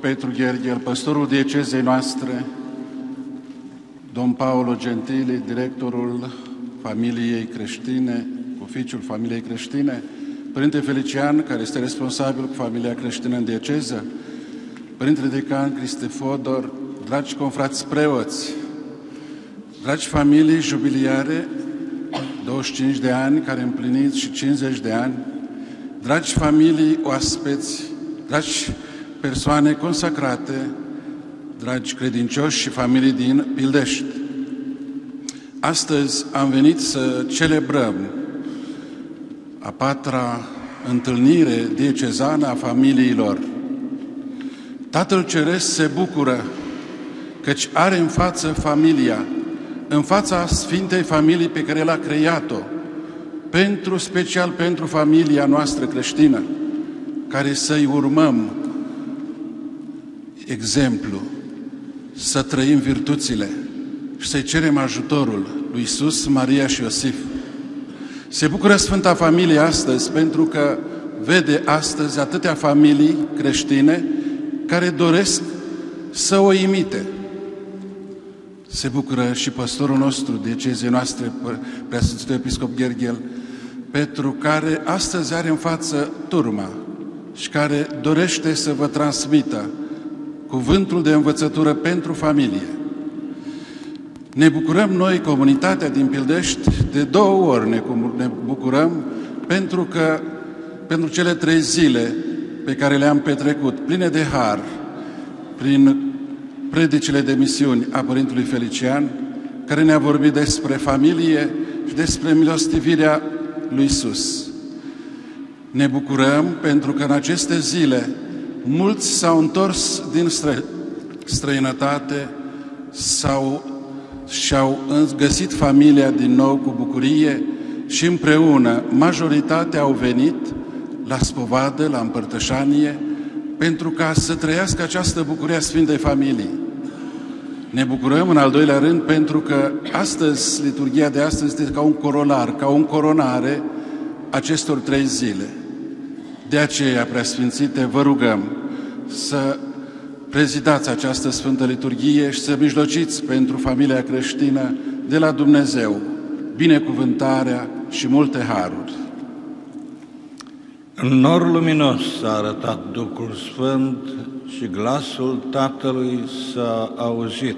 Petru Gherghel, păstorul diecezei noastre, domn Paolo Gentili, directorul familiei creștine, oficiul familiei creștine, Părinte Felician, care este responsabil cu familia creștină în dieceză, Părintele Decan Criste Fodor, dragi confrați preoți, dragi familii jubiliare, 25 de ani care împliniți și 50 de ani, dragi familii oaspeți, dragi persoane consacrate, dragi credincioși și familii din Pildești. Astăzi am venit să celebrăm a patra întâlnire diecezană a familiilor. Tatăl Ceresc se bucură căci are în față familia, în fața Sfintei Familii pe care l-a creat-o, pentru, special pentru familia noastră creștină, care să-i urmăm exemplu, să trăim virtuțile și să-i cerem ajutorul lui Isus, Maria și Iosif. Se bucură Sfânta Familie astăzi pentru că vede astăzi atâtea familii creștine care doresc să o imite. Se bucură și păstorul nostru, diecezii noastre, Preasfințitul Episcop Gherghel, Petru, care astăzi are în față turma și care dorește să vă transmită cuvântul de învățătură pentru familie. Ne bucurăm noi, comunitatea din Pildești, de două ori ne, ne bucurăm pentru că pentru cele trei zile pe care le-am petrecut, pline de har, prin predicile de misiuni a Părintului Felician, care ne-a vorbit despre familie și despre milostivirea lui Isus. Ne bucurăm pentru că în aceste zile mulți s-au întors din stră, străinătate sau și-au găsit familia din nou cu bucurie și împreună majoritatea au venit la spovadă, la împărtășanie, pentru ca să trăiască această bucurie a Sfintei Familii. Ne bucurăm în al doilea rând pentru că astăzi, liturgia de astăzi este ca un corolar, ca un coronare acestor trei zile. De aceea, preasfințite, vă rugăm să prezidați această Sfântă Liturghie și să mijlociți pentru familia creștină de la Dumnezeu binecuvântarea și multe haruri. În nor luminos s-a arătat Duhul Sfânt și glasul Tatălui s-a auzit.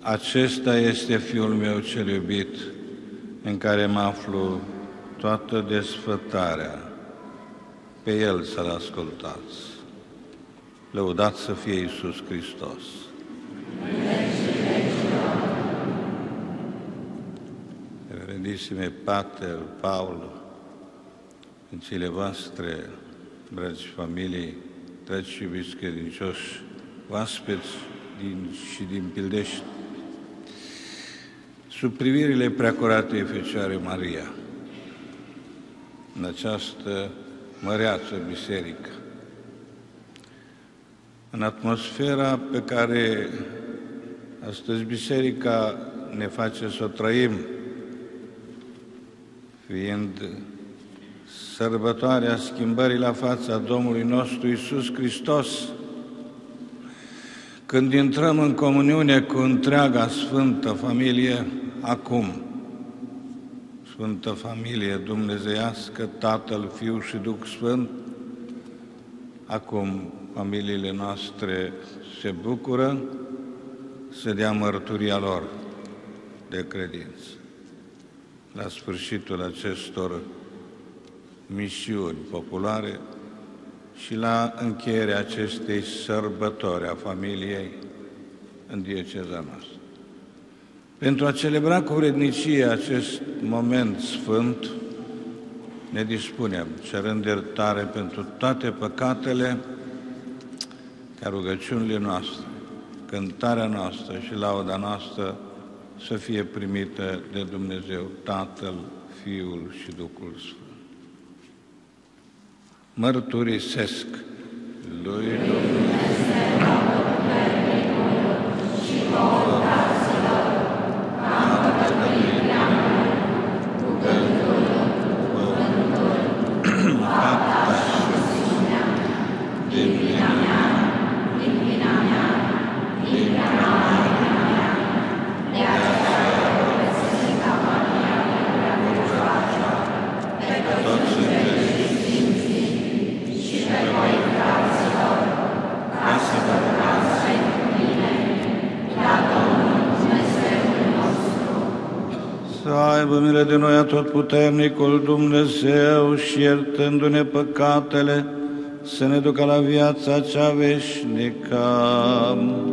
Acesta este Fiul meu cel iubit, în care mă aflu toată desfătarea. Pe El să-L ascultați. Lăudat să fie Iisus Hristos! Reverendissime Pater Paul, în cele voastre, dragi familii, dragi și iubiți credincioși, oaspeți din, și din Pildești, sub privirile preacuratei Fecioare Maria, în această măreață biserică, în atmosfera pe care astăzi biserica ne face să o trăim, fiind sărbătoarea schimbării la fața Domnului nostru Isus Hristos, când intrăm în comuniune cu întreaga Sfântă Familie, acum, Sfântă Familie Dumnezeiască, Tatăl, Fiul și Duh Sfânt, acum familiile noastre se bucură să dea mărturia lor de credință. La sfârșitul acestor misiuni populare și la încheierea acestei sărbători a familiei în dieceza noastră. Pentru a celebra cu vrednicie acest moment sfânt, ne dispunem, cerând iertare pentru toate păcatele, ca rugăciunile noastre, cântarea noastră și lauda noastră să fie primită de Dumnezeu Tatăl, Fiul și Duhul Sfânt. Mărturisesc lui Dumnezeu Să aibă milă de noi atotputernicul Dumnezeu și iertându-ne păcatele, să ne ducă la viața cea veșnică. Gloria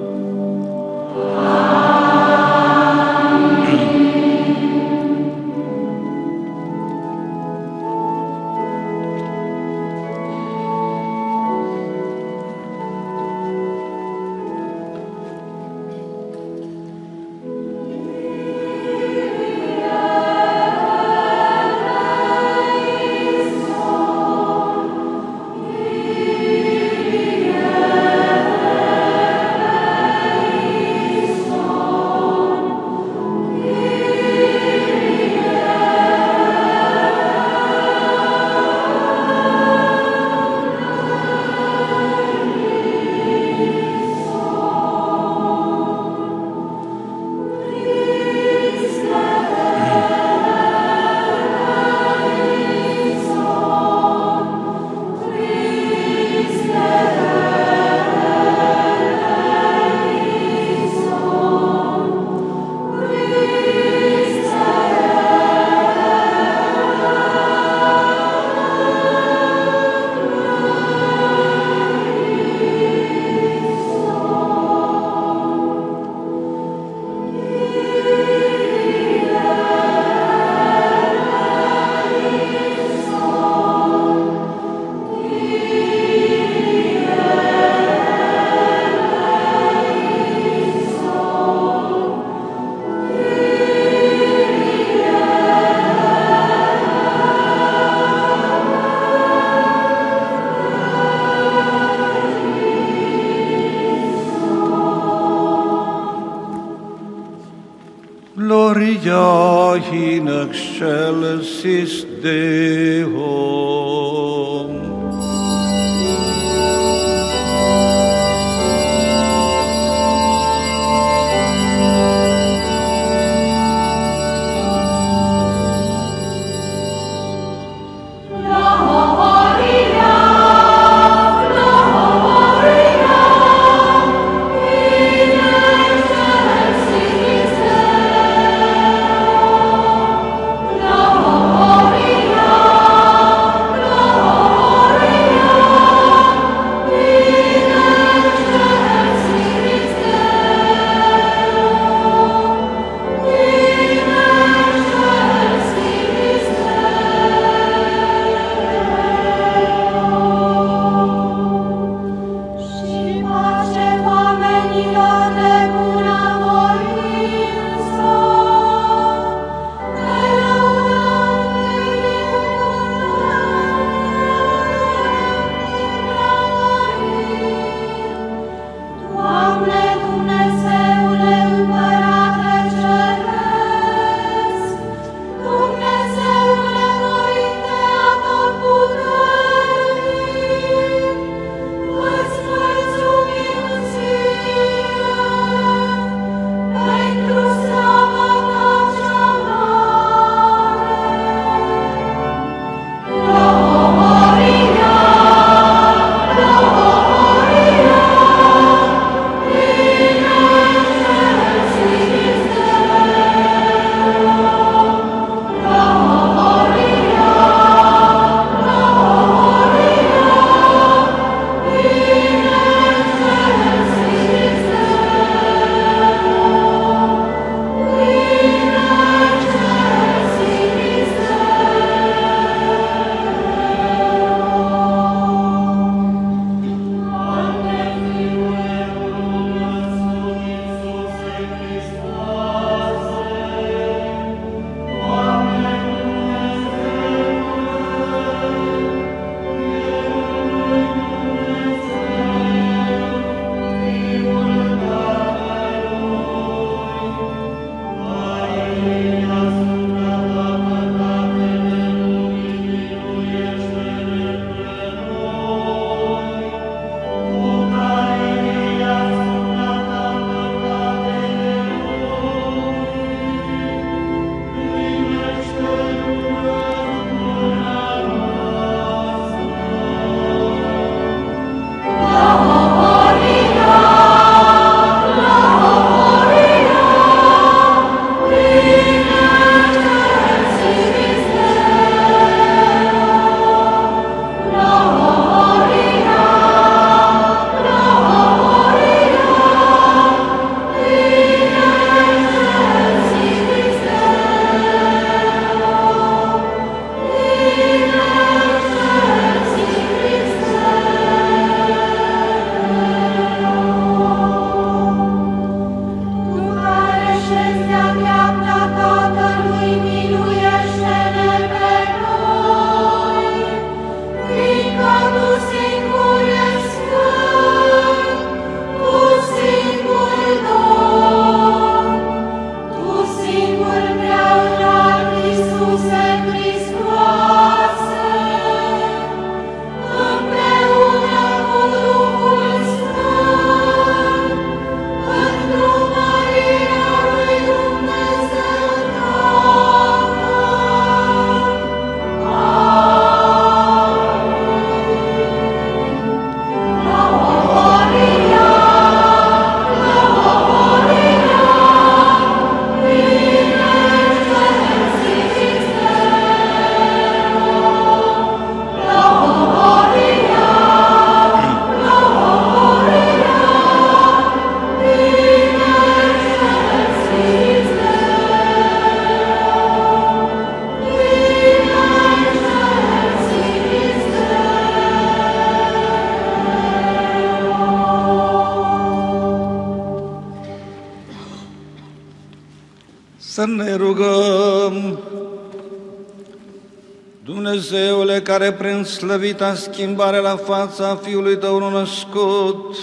care prin slăvita schimbare la fața Fiului Tău nou născut,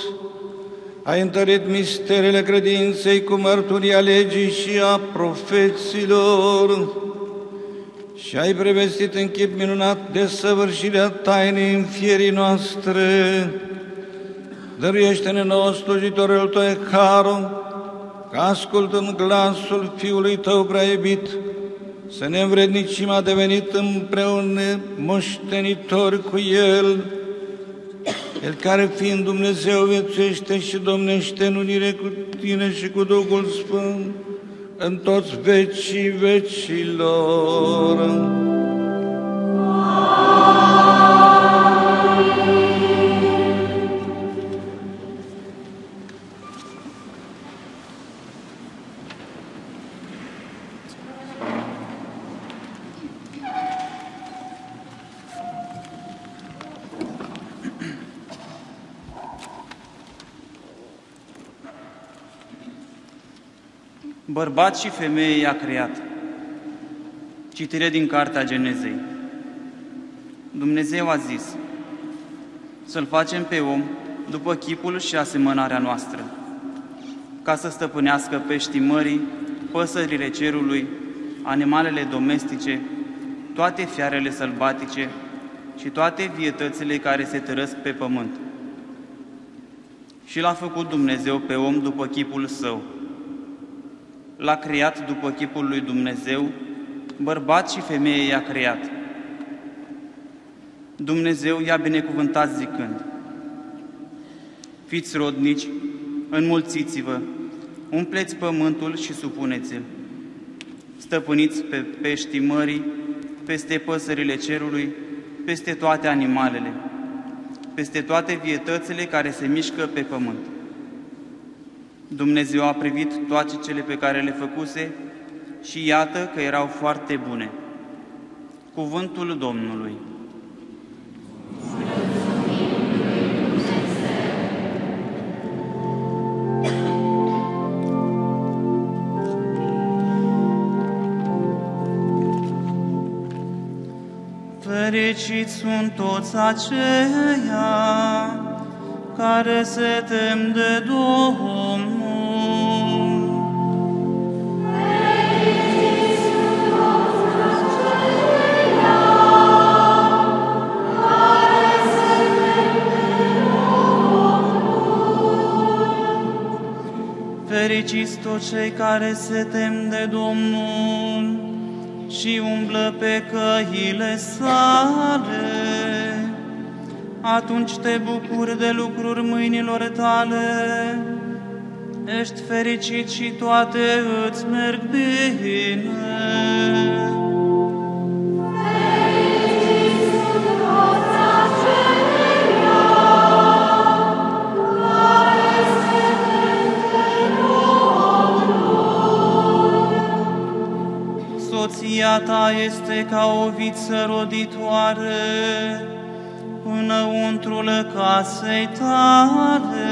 ai întărit misterile credinței cu mărturia legii și a profeților și ai prevestit în chip minunat de săvârșirea tainei înfierii noastre. Dăruiește-ne nouă slujitorul Tău, Ecaro, ca ascultând glasul Fiului Tău prea iubit, să ne învrednicim a devenit împreună moștenitori cu El, El care fiind Dumnezeu viețuiește și domnește în unire cu Tine și cu Duhul Sfânt, în toți vecii vecilor. Bărbat și femeie i-a creat. Citire din Cartea Genezei. Dumnezeu a zis să-l facem pe om după chipul și asemănarea noastră, ca să stăpânească peștii mării, păsările cerului, animalele domestice, toate fiarele sălbatice și toate vietățile care se tărăsc pe pământ. Și l-a făcut Dumnezeu pe om după chipul său l-a creat după chipul lui Dumnezeu, bărbat și femeie i-a creat. Dumnezeu i-a binecuvântat zicând, Fiți rodnici, înmulțiți-vă, umpleți pământul și supuneți-l. Stăpâniți pe peștii mării, peste păsările cerului, peste toate animalele, peste toate vietățile care se mișcă pe pământ. Dumnezeu a privit toate cele pe care le făcuse și iată că erau foarte bune. Cuvântul Domnului. Fericiți sunt toți aceia care se tem de Domnul. Fericiți toți cei care se tem de Domnul și umblă pe căile sale. Atunci te bucuri de lucruri mâinilor tale, ești fericit și toate îți merg bine. soția ta este ca o viță roditoare înăuntrul casei tale.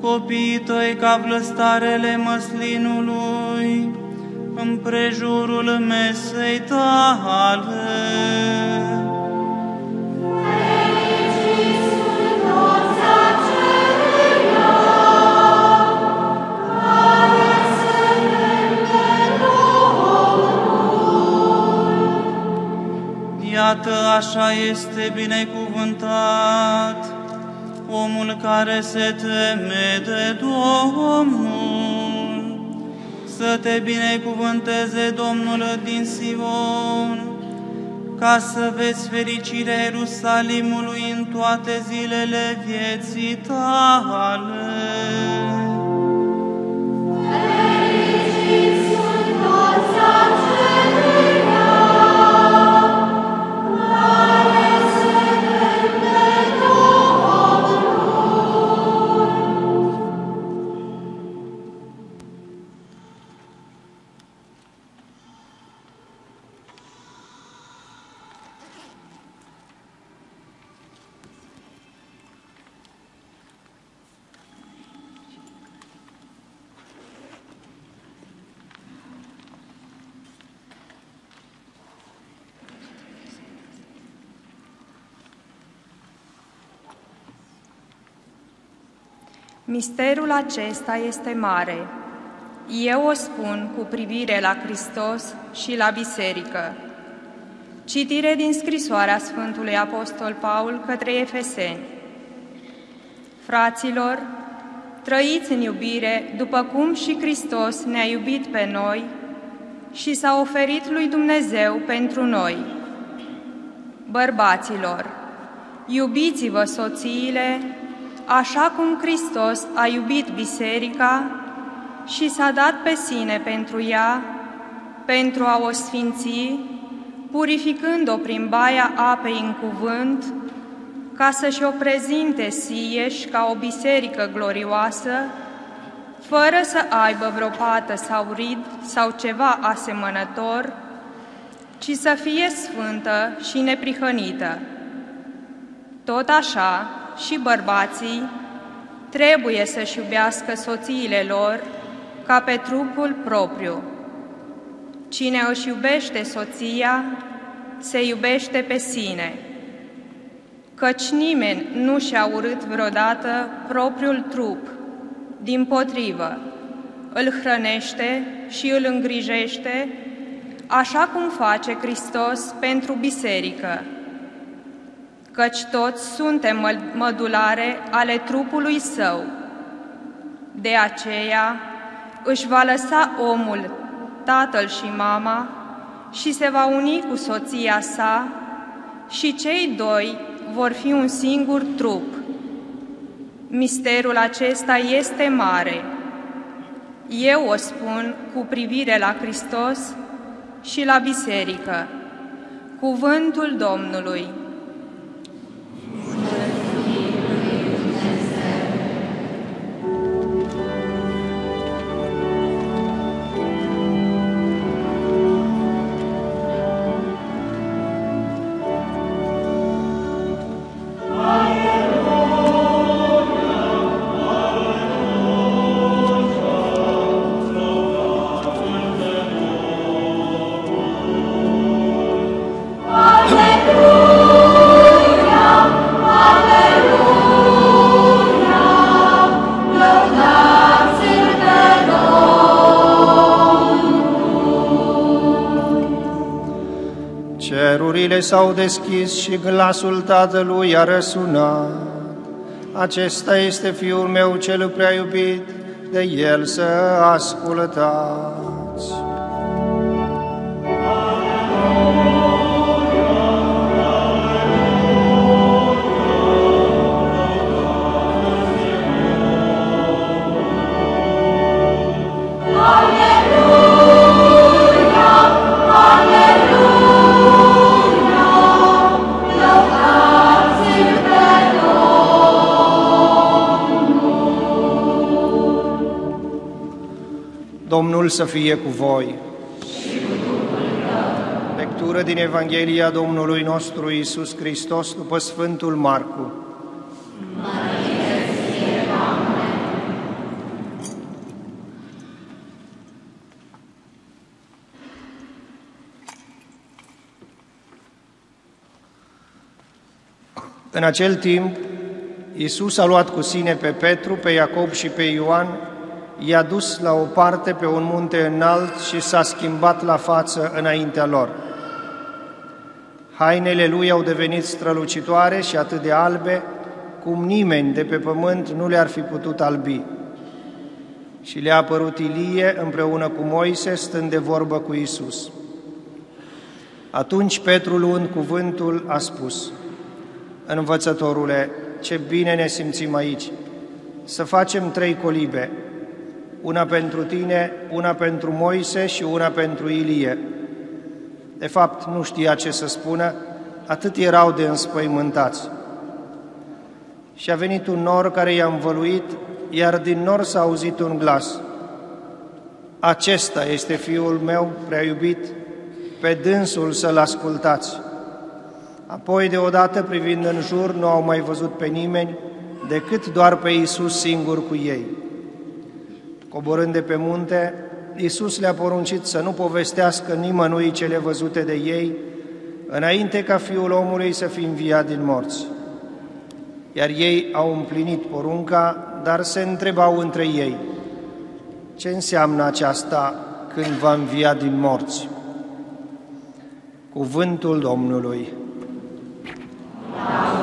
Copiii tăi ca vlăstarele măslinului, împrejurul mesei tale. Iată, așa este binecuvântat omul care se teme de Domnul. Să te binecuvânteze Domnul din Sion, ca să vezi fericirea Ierusalimului în toate zilele vieții tale. Misterul acesta este mare. Eu o spun cu privire la Hristos și la Biserică. Citire din scrisoarea Sfântului Apostol Paul către Efeseni. Fraților, trăiți în iubire după cum și Hristos ne-a iubit pe noi și s-a oferit lui Dumnezeu pentru noi. Bărbaților, iubiți-vă soțiile așa cum Hristos a iubit biserica și s-a dat pe sine pentru ea, pentru a o sfinți, purificând-o prin baia apei în cuvânt, ca să-și o prezinte sieși ca o biserică glorioasă, fără să aibă vreo pată sau rid sau ceva asemănător, ci să fie sfântă și neprihănită. Tot așa și bărbații trebuie să-și iubească soțiile lor ca pe trupul propriu. Cine își iubește soția, se iubește pe sine, căci nimeni nu și-a urât vreodată propriul trup, din potrivă, îl hrănește și îl îngrijește, așa cum face Hristos pentru biserică, căci toți suntem mădulare ale trupului său. De aceea își va lăsa omul tatăl și mama și se va uni cu soția sa și cei doi vor fi un singur trup. Misterul acesta este mare. Eu o spun cu privire la Hristos și la biserică. Cuvântul Domnului. S-au deschis și glasul Tatălui a răsunat. Acesta este Fiul meu cel prea iubit, de El să ascultați. Domnul să fie cu voi. Lectură din Evanghelia Domnului nostru Isus Hristos după Sfântul Marcu. În acel timp, Iisus a luat cu sine pe Petru, pe Iacob și pe Ioan i-a dus la o parte pe un munte înalt și s-a schimbat la față înaintea lor. Hainele lui au devenit strălucitoare și atât de albe, cum nimeni de pe pământ nu le-ar fi putut albi. Și le-a apărut Ilie împreună cu Moise, stând de vorbă cu Isus. Atunci Petru, luând cuvântul, a spus, Învățătorule, ce bine ne simțim aici! Să facem trei colibe, una pentru tine, una pentru Moise și una pentru Ilie. De fapt, nu știa ce să spună, atât erau de înspăimântați. Și a venit un nor care i-a învăluit, iar din nor s-a auzit un glas. Acesta este Fiul meu prea iubit, pe dânsul să-L ascultați. Apoi, deodată, privind în jur, nu au mai văzut pe nimeni, decât doar pe Iisus singur cu ei. Coborând de pe munte, Iisus le-a poruncit să nu povestească nimănui cele văzute de ei, înainte ca Fiul omului să fie înviat din morți. Iar ei au împlinit porunca, dar se întrebau între ei, ce înseamnă aceasta când va învia din morți? Cuvântul Domnului. Să-l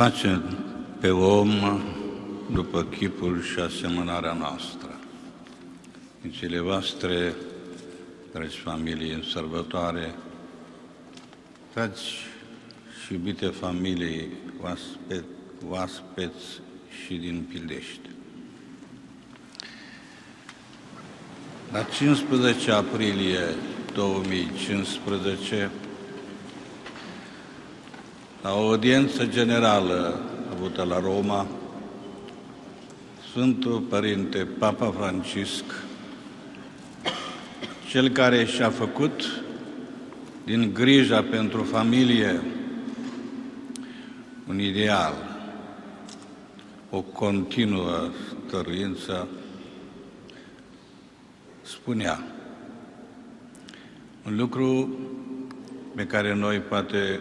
facem pe om după chipul și asemănarea noastră. În cele voastre, dragi familii, în sărbătoare, dragi și iubite familii, oaspe, oaspeți și din Pildești. La 15 aprilie 2015, la o audiență generală avută la Roma, Sfântul Părinte Papa Francisc, cel care și-a făcut din grija pentru familie un ideal, o continuă stăruință, spunea un lucru pe care noi poate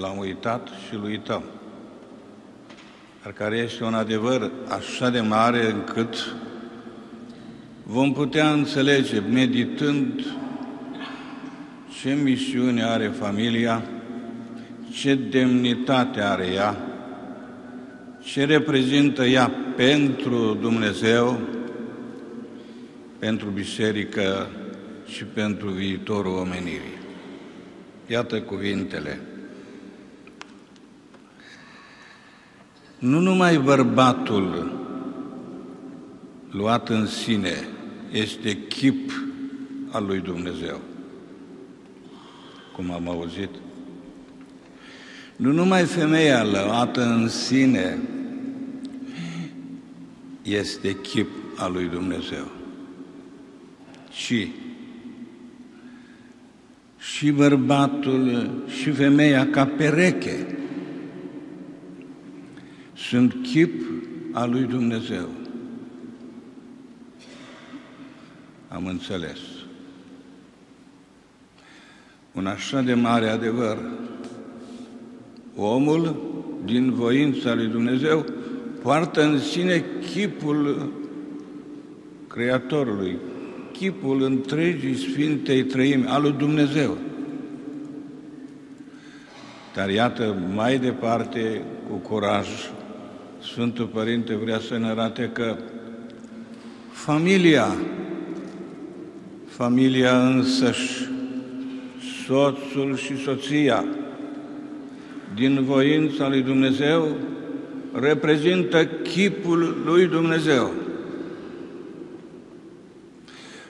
l-am uitat și îl uităm, dar care este un adevăr așa de mare încât vom putea înțelege, meditând ce misiune are familia, ce demnitate are ea, ce reprezintă ea pentru Dumnezeu, pentru biserică și pentru viitorul omenirii. Iată cuvintele. Nu numai bărbatul luat în sine este chip al lui Dumnezeu, cum am auzit. Nu numai femeia luată în sine este chip al lui Dumnezeu, ci și bărbatul și femeia ca pereche sunt chip al lui Dumnezeu. Am înțeles. Un așa de mare adevăr. Omul, din voința lui Dumnezeu, poartă în sine chipul Creatorului, chipul întregii Sfintei Trăimi, al lui Dumnezeu. Dar iată, mai departe, cu curaj, Sfântul Părinte vrea să ne arate că familia, familia însăși, soțul și soția, din voința lui Dumnezeu, reprezintă chipul lui Dumnezeu.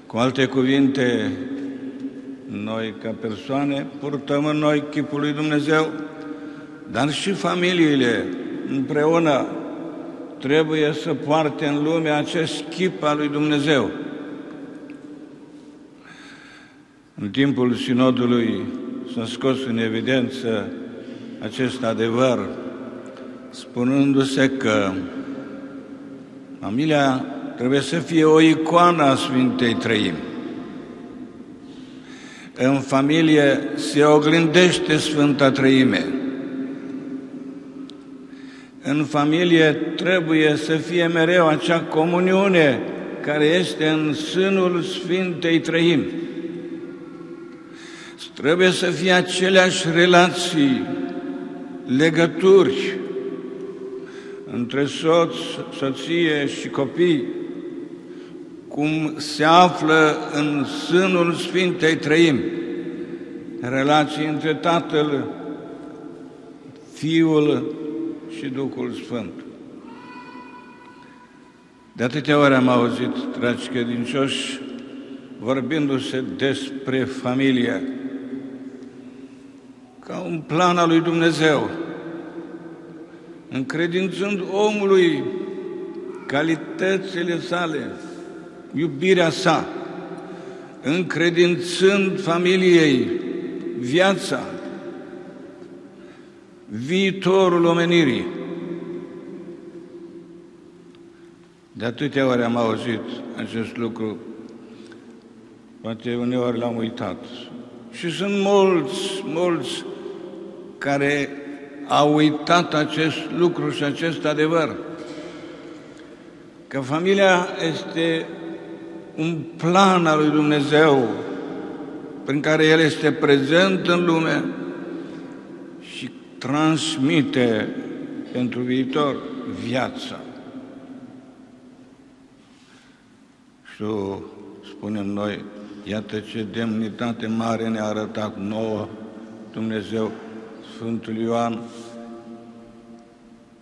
Cu alte cuvinte, noi ca persoane purtăm în noi chipul lui Dumnezeu, dar și familiile împreună trebuie să poarte în lume acest chip al lui Dumnezeu. În timpul sinodului s-a scos în evidență acest adevăr, spunându-se că familia trebuie să fie o icoană a Sfintei Trăimi. În familie se oglindește Sfânta Trăime. În familie trebuie să fie mereu acea comuniune care este în sânul Sfintei Trăimi. Trebuie să fie aceleași relații, legături între soț, soție și copii, cum se află în sânul Sfintei Trăimi, relații între Tatăl, Fiul și Duhul Sfânt. De atâtea ori am auzit, dragi credincioși, vorbindu-se despre familie ca un plan al lui Dumnezeu, încredințând omului calitățile sale, iubirea sa, încredințând familiei viața, viitorul omenirii. De atâtea ori am auzit acest lucru, poate uneori l-am uitat. Și sunt mulți, mulți care au uitat acest lucru și acest adevăr. Că familia este un plan al lui Dumnezeu prin care El este prezent în lume și transmite pentru viitor viața. Și spunem noi, iată ce demnitate mare ne-a arătat nouă Dumnezeu, Sfântul Ioan,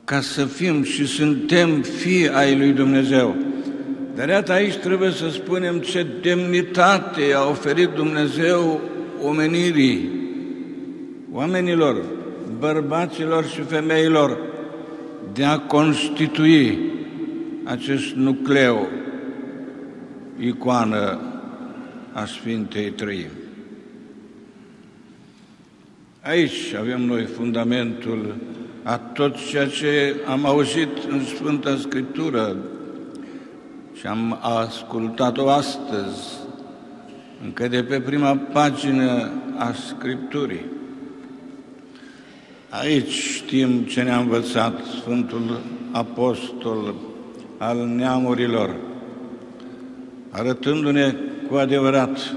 ca să fim și suntem fii ai lui Dumnezeu. Dar iată aici trebuie să spunem ce demnitate a oferit Dumnezeu omenirii, oamenilor, bărbaților și femeilor, de a constitui acest nucleu, icoană a Sfintei Trăim. Aici avem noi fundamentul a tot ceea ce am auzit în Sfânta Scriptură și am ascultat-o astăzi, încă de pe prima pagină a Scripturii. Aici știm ce ne-a învățat Sfântul Apostol al neamurilor, arătându-ne cu adevărat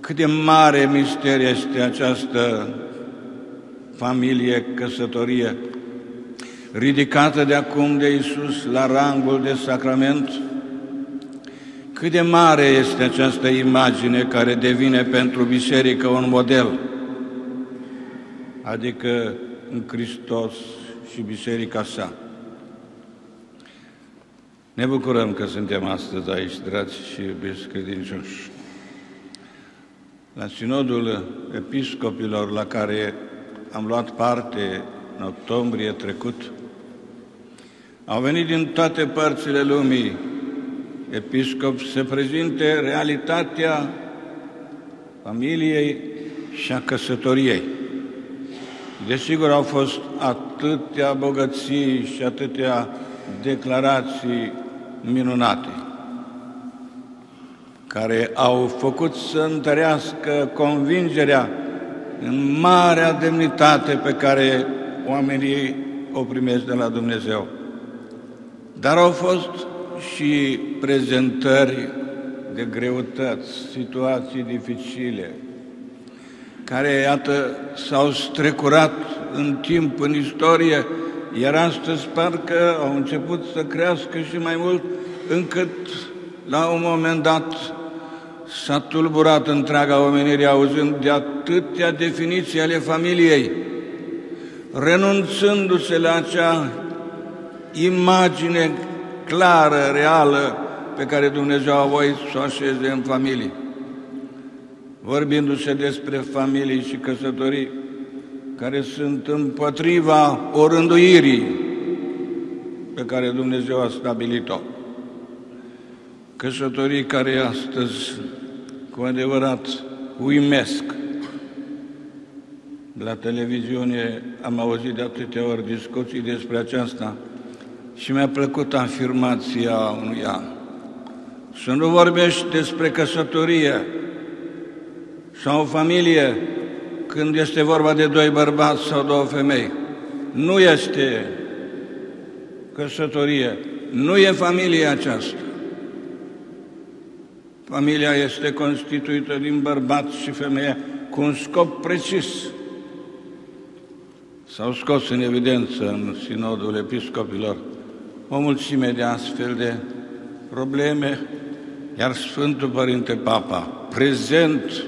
cât de mare mister este această familie, căsătorie, ridicată de acum de Isus la rangul de sacrament, cât de mare este această imagine care devine pentru biserică un model, adică în Hristos și biserica sa. Ne bucurăm că suntem astăzi aici, dragi și iubiți credincioși. La sinodul episcopilor la care am luat parte în octombrie trecut, au venit din toate părțile lumii episcopi să prezinte realitatea familiei și a căsătoriei. Desigur, au fost atâtea bogății și atâtea declarații minunate care au făcut să întărească convingerea în marea demnitate pe care oamenii o primesc de la Dumnezeu. Dar au fost și prezentări de greutăți, situații dificile, care, iată, s-au strecurat în timp, în istorie, iar astăzi parcă au început să crească și mai mult, încât la un moment dat s-a tulburat întreaga omenire auzând de atâtea definiții ale familiei, renunțându-se la acea imagine clară, reală, pe care Dumnezeu a voit să o așeze în familie. Vorbindu-se despre familii și căsătorii care sunt împotriva orânduirii pe care Dumnezeu a stabilit-o. Căsătorii care astăzi cu adevărat uimesc. La televiziune am auzit de atâtea ori discuții despre aceasta și mi-a plăcut afirmația unuia. Să nu vorbești despre căsătorie sau o familie când este vorba de doi bărbați sau două femei. Nu este căsătorie, nu e familie aceasta. Familia este constituită din bărbat și femeie cu un scop precis. S-au scos în evidență în sinodul episcopilor o mulțime de astfel de probleme, iar Sfântul Părinte Papa, prezent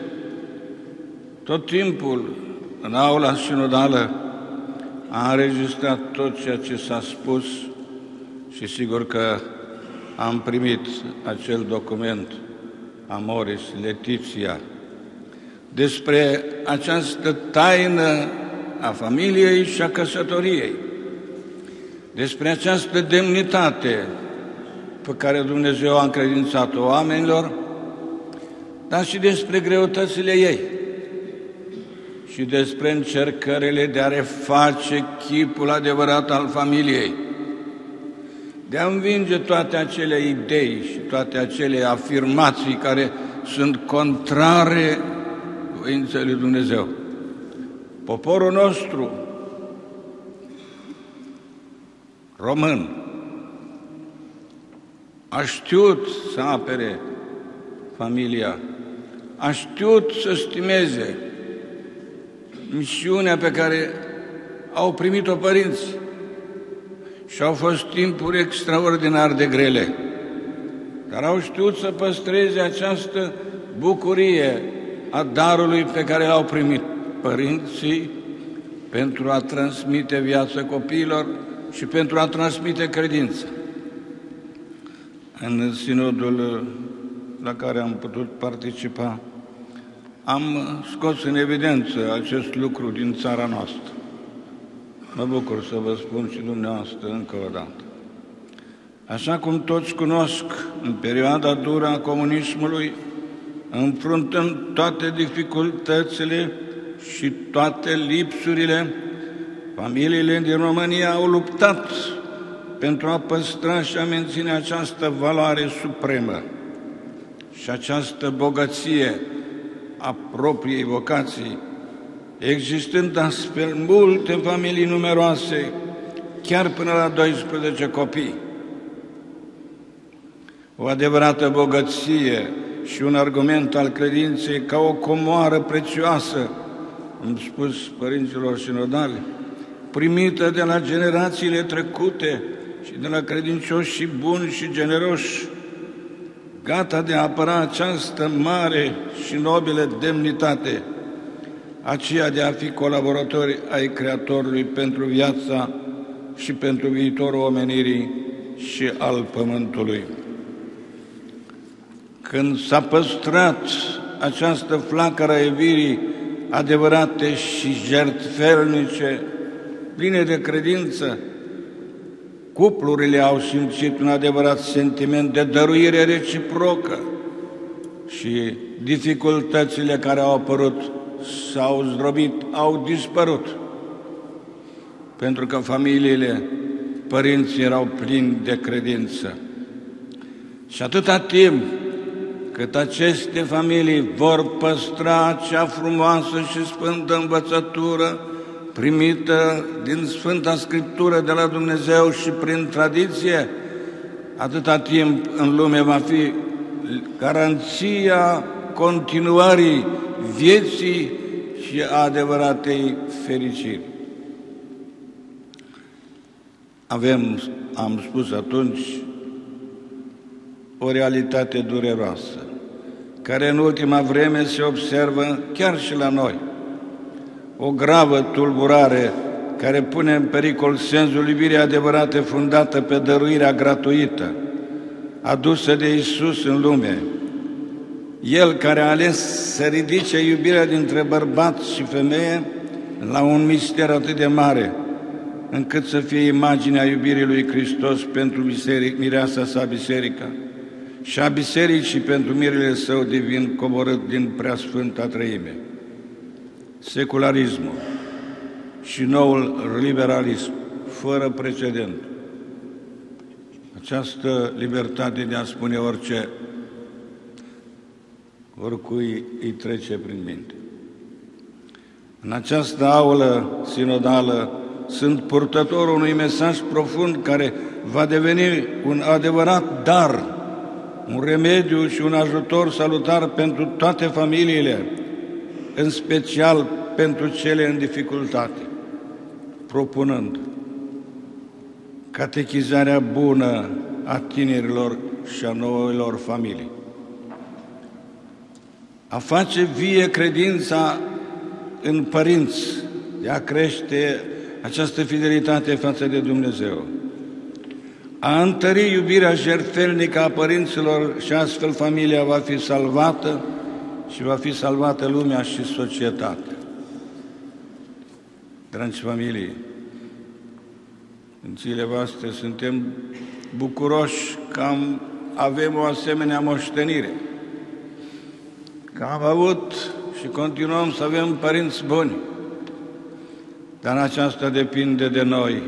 tot timpul în aula sinodală, a înregistrat tot ceea ce s-a spus și sigur că am primit acel document Amoris Letiția, despre această taină a familiei și a căsătoriei, despre această demnitate pe care Dumnezeu a încredințat-o oamenilor, dar și despre greutățile ei și despre încercările de a reface chipul adevărat al familiei, de a învinge toate acele idei și toate acele afirmații care sunt contrare voinței lui Dumnezeu. Poporul nostru român a știut să apere familia, a știut să stimeze misiunea pe care au primit-o părinții și au fost timpuri extraordinar de grele, dar au știut să păstreze această bucurie a darului pe care l-au primit părinții pentru a transmite viața copiilor și pentru a transmite credință. În sinodul la care am putut participa, am scos în evidență acest lucru din țara noastră. Mă bucur să vă spun și dumneavoastră încă o dată. Așa cum toți cunosc, în perioada dură a comunismului, înfruntăm toate dificultățile și toate lipsurile, familiile din România au luptat pentru a păstra și a menține această valoare supremă și această bogăție a propriei vocații, existând astfel multe familii numeroase, chiar până la 12 copii. O adevărată bogăție și un argument al credinței ca o comoară prețioasă, am spus părinților sinodale, primită de la generațiile trecute și de la credincioși buni și generoși, gata de a apăra această mare și nobilă demnitate, aceea de a fi colaboratori ai Creatorului pentru viața și pentru viitorul omenirii și al Pământului. Când s-a păstrat această flacără a evirii adevărate și jertfelnice, pline de credință, Cuplurile au simțit un adevărat sentiment de dăruire reciprocă și dificultățile care au apărut s-au zdrobit, au dispărut. Pentru că familiile, părinții erau plini de credință. Și atâta timp cât aceste familii vor păstra acea frumoasă și sfântă învățătură, primită din Sfânta Scriptură de la Dumnezeu și prin tradiție, atâta timp în lume va fi garanția continuării vieții și a adevăratei fericiri. Avem, am spus atunci, o realitate dureroasă, care în ultima vreme se observă chiar și la noi o gravă tulburare care pune în pericol sensul iubirii adevărate fundată pe dăruirea gratuită adusă de Isus în lume. El care a ales să ridice iubirea dintre bărbat și femeie la un mister atât de mare, încât să fie imaginea iubirii lui Hristos pentru biseric, mireasa sa biserică și a bisericii pentru mirele său divin coborât din preasfânta trăime secularismul și noul liberalism, fără precedent. Această libertate de a spune orice, oricui îi trece prin minte. În această aulă sinodală sunt purtătorul unui mesaj profund care va deveni un adevărat dar, un remediu și un ajutor salutar pentru toate familiile, în special pentru cele în dificultate, propunând catechizarea bună a tinerilor și a noilor familii. A face vie credința în părinți, de a crește această fidelitate față de Dumnezeu. a întări iubirea jertfelnică a părinților și astfel familia va fi salvată și va fi salvată lumea și societatea. Dragi familii, în zilele voastre suntem bucuroși că am, avem o asemenea moștenire, că am avut și continuăm să avem părinți buni, dar aceasta depinde de noi,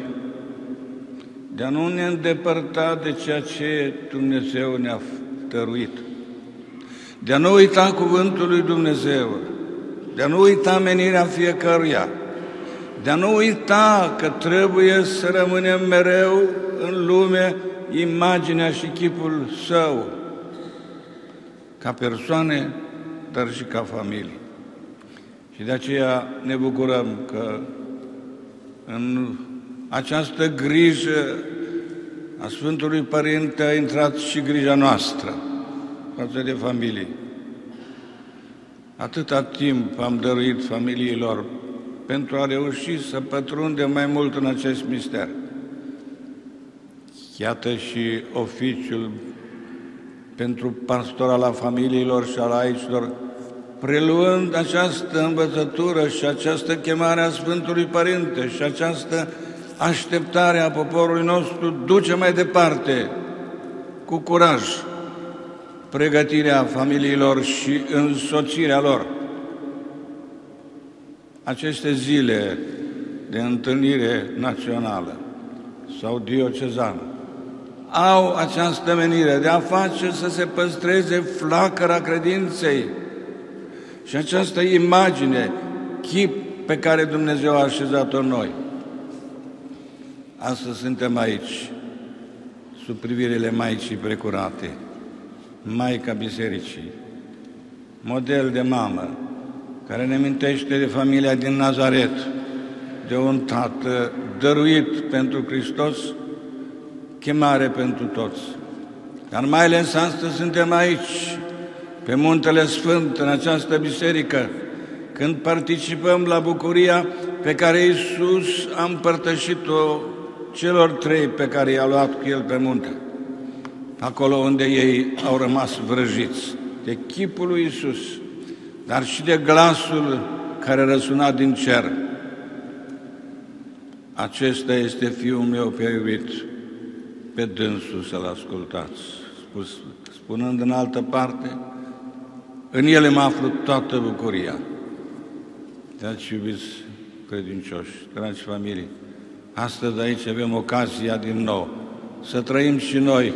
de a nu ne îndepărta de ceea ce Dumnezeu ne-a tăruit, de a nu uita cuvântul lui Dumnezeu, de a nu uita menirea fiecăruia, de a nu uita că trebuie să rămânem mereu în lume imaginea și chipul său, ca persoane, dar și ca familie. Și de aceea ne bucurăm că în această grijă a Sfântului Părinte a intrat și grija noastră față de familie. Atâta timp am dăruit familiilor pentru a reuși să pătrundem mai mult în acest mister. Iată și oficiul pentru pastorala familiilor și al aicilor, preluând această învățătură și această chemare a Sfântului Părinte și această așteptare a poporului nostru, duce mai departe cu curaj pregătirea familiilor și însoțirea lor aceste zile de întâlnire națională sau diocezană au această menire de a face să se păstreze flacăra credinței și această imagine, chip pe care Dumnezeu a așezat-o în noi. Astăzi suntem aici, sub privirile Maicii Precurate, Maica Bisericii, model de mamă, care ne mintește de familia din Nazaret, de un tată dăruit pentru Hristos, chemare pentru toți. Dar mai ales astăzi suntem aici, pe Muntele Sfânt, în această biserică, când participăm la bucuria pe care Iisus a împărtășit-o celor trei pe care i-a luat cu El pe munte, acolo unde ei au rămas vrăjiți de chipul lui Iisus, dar și de glasul care răsuna din cer. Acesta este Fiul meu pe iubit, pe dânsul să-L ascultați. Spus, spunând în altă parte, în ele mă aflu toată bucuria. Dragi iubiți credincioși, dragi familii, astăzi aici avem ocazia din nou să trăim și noi,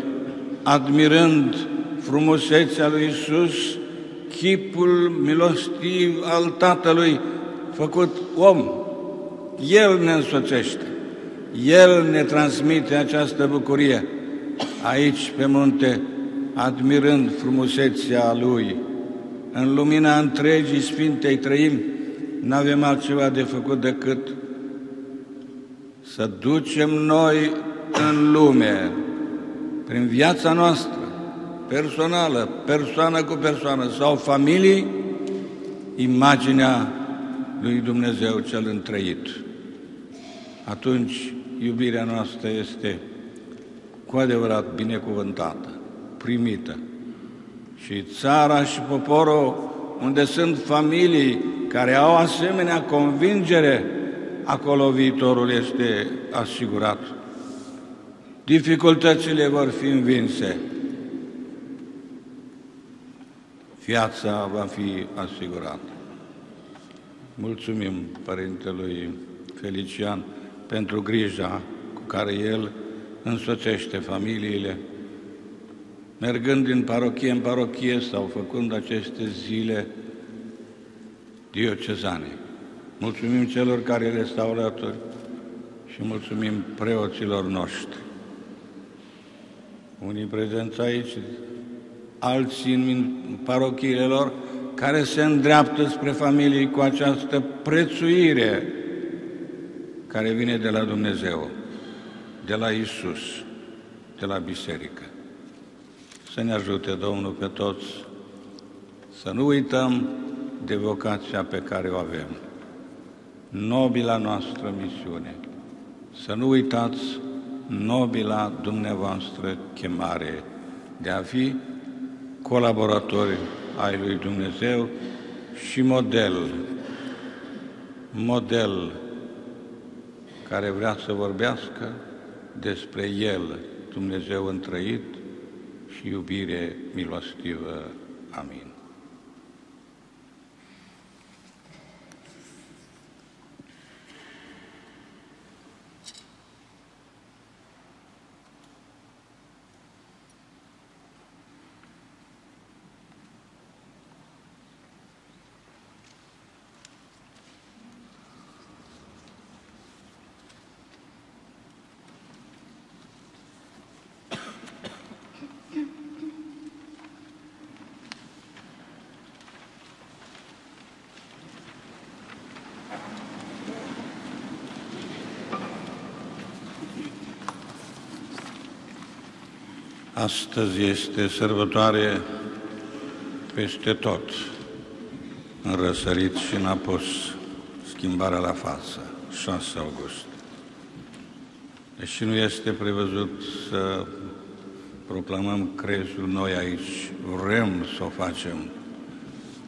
admirând frumusețea lui Isus chipul milostiv al Tatălui făcut om. El ne însoțește, El ne transmite această bucurie aici pe munte, admirând frumusețea Lui. În lumina întregii Sfintei trăim, nu avem altceva de făcut decât să ducem noi în lume, prin viața noastră, personală, persoană cu persoană sau familii, imaginea lui Dumnezeu cel întrăit. Atunci iubirea noastră este cu adevărat binecuvântată, primită. Și țara și poporul unde sunt familii care au asemenea convingere, acolo viitorul este asigurat. Dificultățile vor fi învinse, viața va fi asigurată. Mulțumim Părintelui Felician pentru grija cu care el însoțește familiile, mergând din parochie în parochie sau făcând aceste zile diocezane. Mulțumim celor care le stau alături și mulțumim preoților noștri. Unii prezenți aici, alții în parochiile lor, care se îndreaptă spre familii cu această prețuire care vine de la Dumnezeu, de la Isus, de la Biserică. Să ne ajute Domnul pe toți să nu uităm de vocația pe care o avem, nobila noastră misiune. Să nu uitați nobila dumneavoastră chemare de a fi colaboratori ai lui Dumnezeu și model, model care vrea să vorbească despre El, Dumnezeu întrăit și iubire milostivă. Amin. Astăzi este sărbătoare peste tot, în răsărit și în apus, schimbarea la față, 6 august. Deși nu este prevăzut să proclamăm crezul noi aici, vrem să o facem,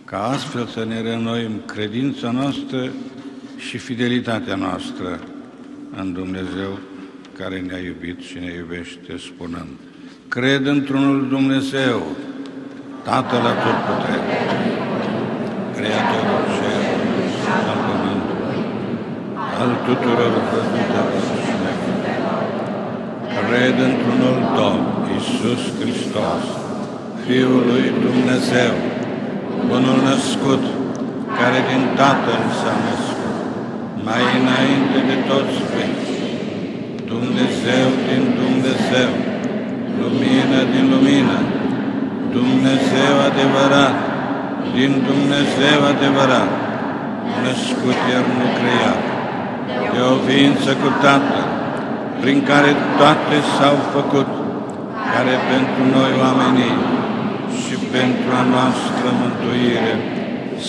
ca astfel să ne reînnoim credința noastră și fidelitatea noastră în Dumnezeu care ne-a iubit și ne iubește spunând Cred într-unul Dumnezeu, Tatăl Atotputere, Creatorul Cerului și al Pământului, al tuturor văzutelor și nevăzutelor. Cred într-unul Domn, Iisus Hristos, Fiul lui Dumnezeu, Bunul născut, care din Tatăl s-a născut, mai înainte de toți sfinți, Dumnezeu din Dumnezeu, lumină din lumină, Dumnezeu adevărat, din Dumnezeu adevărat, născut iar nu creat, de o ființă cu Tatăl, prin care toate s-au făcut, care pentru noi oamenii și pentru a noastră mântuire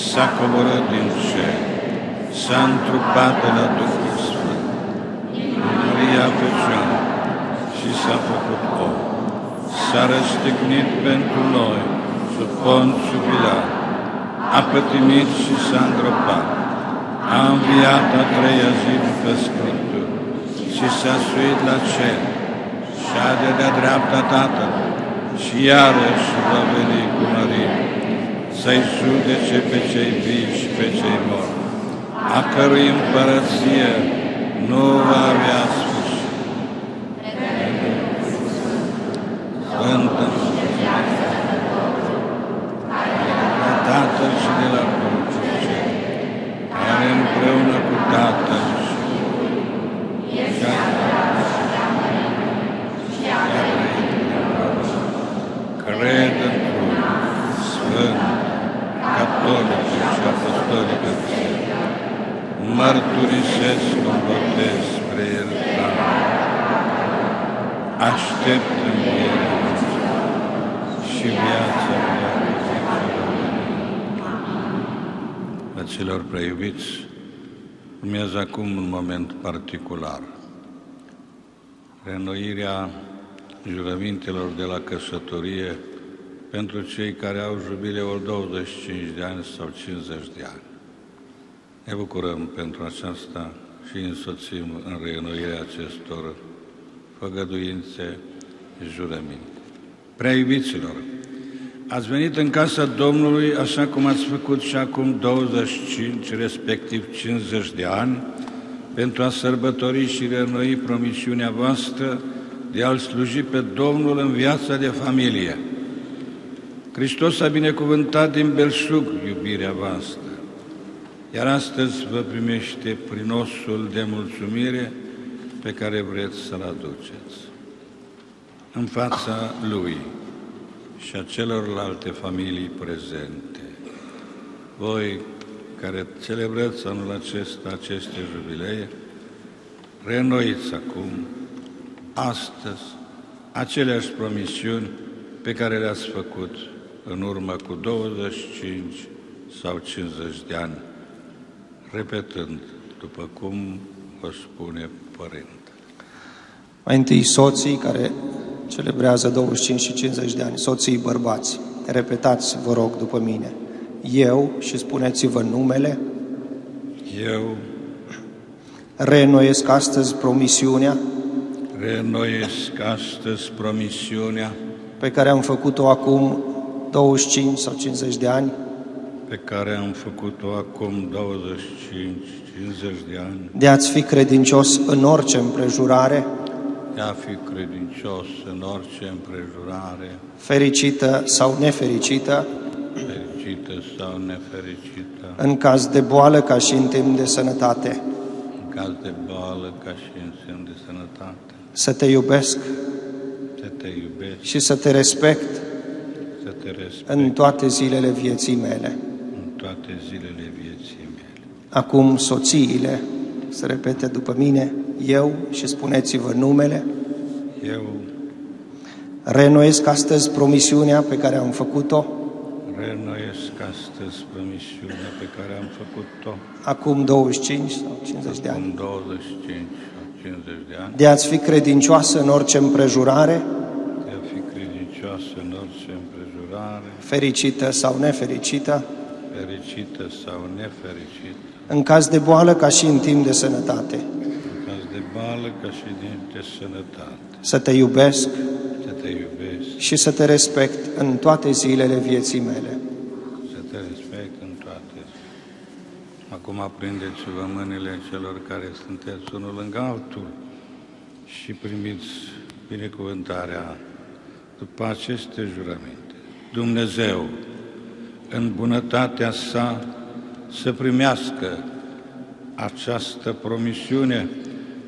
s-a coborât din cer, s-a întrupat de la Duhul Sfânt, Maria Fecioară și s-a făcut om s-a răstignit pentru noi sub Ponțiu Pilat, a pătimit și s-a îngropat, a înviat a treia zi după Scripturi și s-a suit la cer și a de de dreapta Tatălui și iarăși va veni cu mărit să-i judece pe cei vii și pe cei morți, a cărui împărăție nu va avea Sfântă, la Tatăl și de la Duhul Cer, care împreună cu Tatăl și cred într-un Sfânt, catolic și apostolică mărturisesc un botez spre iertare, aștept învierea și viața Fraților preiubiți, urmează acum un moment particular. Renoirea jurămintelor de la căsătorie pentru cei care au jubileul 25 de ani sau 50 de ani. Ne bucurăm pentru aceasta și însoțim în reînnoirea acestor făgăduințe, jurăminte. Prea iubiților, ați venit în casa Domnului așa cum ați făcut și acum 25, respectiv 50 de ani, pentru a sărbători și reînnoi promisiunea voastră de a-L sluji pe Domnul în viața de familie. Hristos a binecuvântat din belșug iubirea voastră, iar astăzi vă primește prin osul de mulțumire pe care vreți să-L aduceți în fața Lui și a celorlalte familii prezente. Voi care celebrați anul acesta aceste jubilee, reînnoiți acum, astăzi, aceleași promisiuni pe care le-ați făcut în urmă cu 25 sau 50 de ani, repetând după cum vă spune Părinte. Mai întâi soții care celebrează 25 și 50 de ani, soții bărbați. Repetați, vă rog, după mine. Eu, și spuneți-vă numele, Eu. Reînnoiesc astăzi promisiunea? Reînnoiesc astăzi promisiunea. Pe care am făcut-o acum 25 sau 50 de ani? Pe care am făcut-o acum 25-50 de ani, de a-ți fi credincios în orice împrejurare, de a fi credincios în orice împrejurare, fericită sau nefericită, fericită sau nefericită, în caz de boală ca și în timp de sănătate, în caz de boală ca și în semn de sănătate, să te iubesc. Să te iubesc, și să te respect să te respect. în toate zilele vieții mele. în toate zilele vieții mele. Acum soțiile, să repete după mine, eu și spuneți-vă numele, Eu reînnoiesc astăzi promisiunea pe care am făcut-o. reînnoiesc astăzi promisiunea pe care am făcut-o. Acum 25 sau 50 de ani, acum 25 sau 50 de ani, de a-ți fi credincioasă în orice împrejurare, de a fi credincioasă în orice împrejurare, fericită sau nefericită, fericită sau nefericită, în caz de boală ca și în timp de sănătate, în caz de bală ca și din de sănătate, să te iubesc să te iubesc, și să te respect în toate zilele vieții mele. să te respect în toate. Acum aprindeți-vă mâinile celor care sunteți unul lângă altul și primiți binecuvântarea după aceste jurăminte. Dumnezeu, în bunătatea sa, să primească această promisiune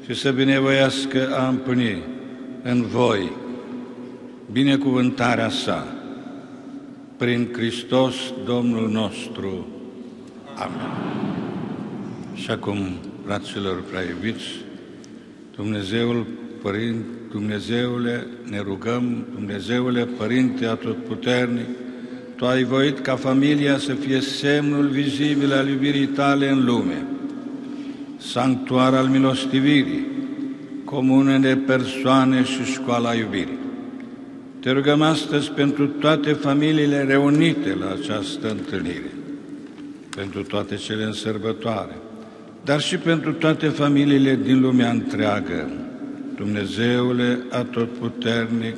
și să binevoiască a împlini în voi binecuvântarea sa prin Hristos Domnul nostru. Amin. Și acum, fraților prea iubiți, Dumnezeul Părinte, Dumnezeule, ne rugăm, Dumnezeule Părinte Atotputernic, Tu ai voit ca familia să fie semnul vizibil al iubirii Tale în lume, sanctuar al milostivirii, comună de persoane și școala iubirii. Te rugăm astăzi pentru toate familiile reunite la această întâlnire, pentru toate cele în sărbătoare, dar și pentru toate familiile din lumea întreagă. Dumnezeule Atotputernic,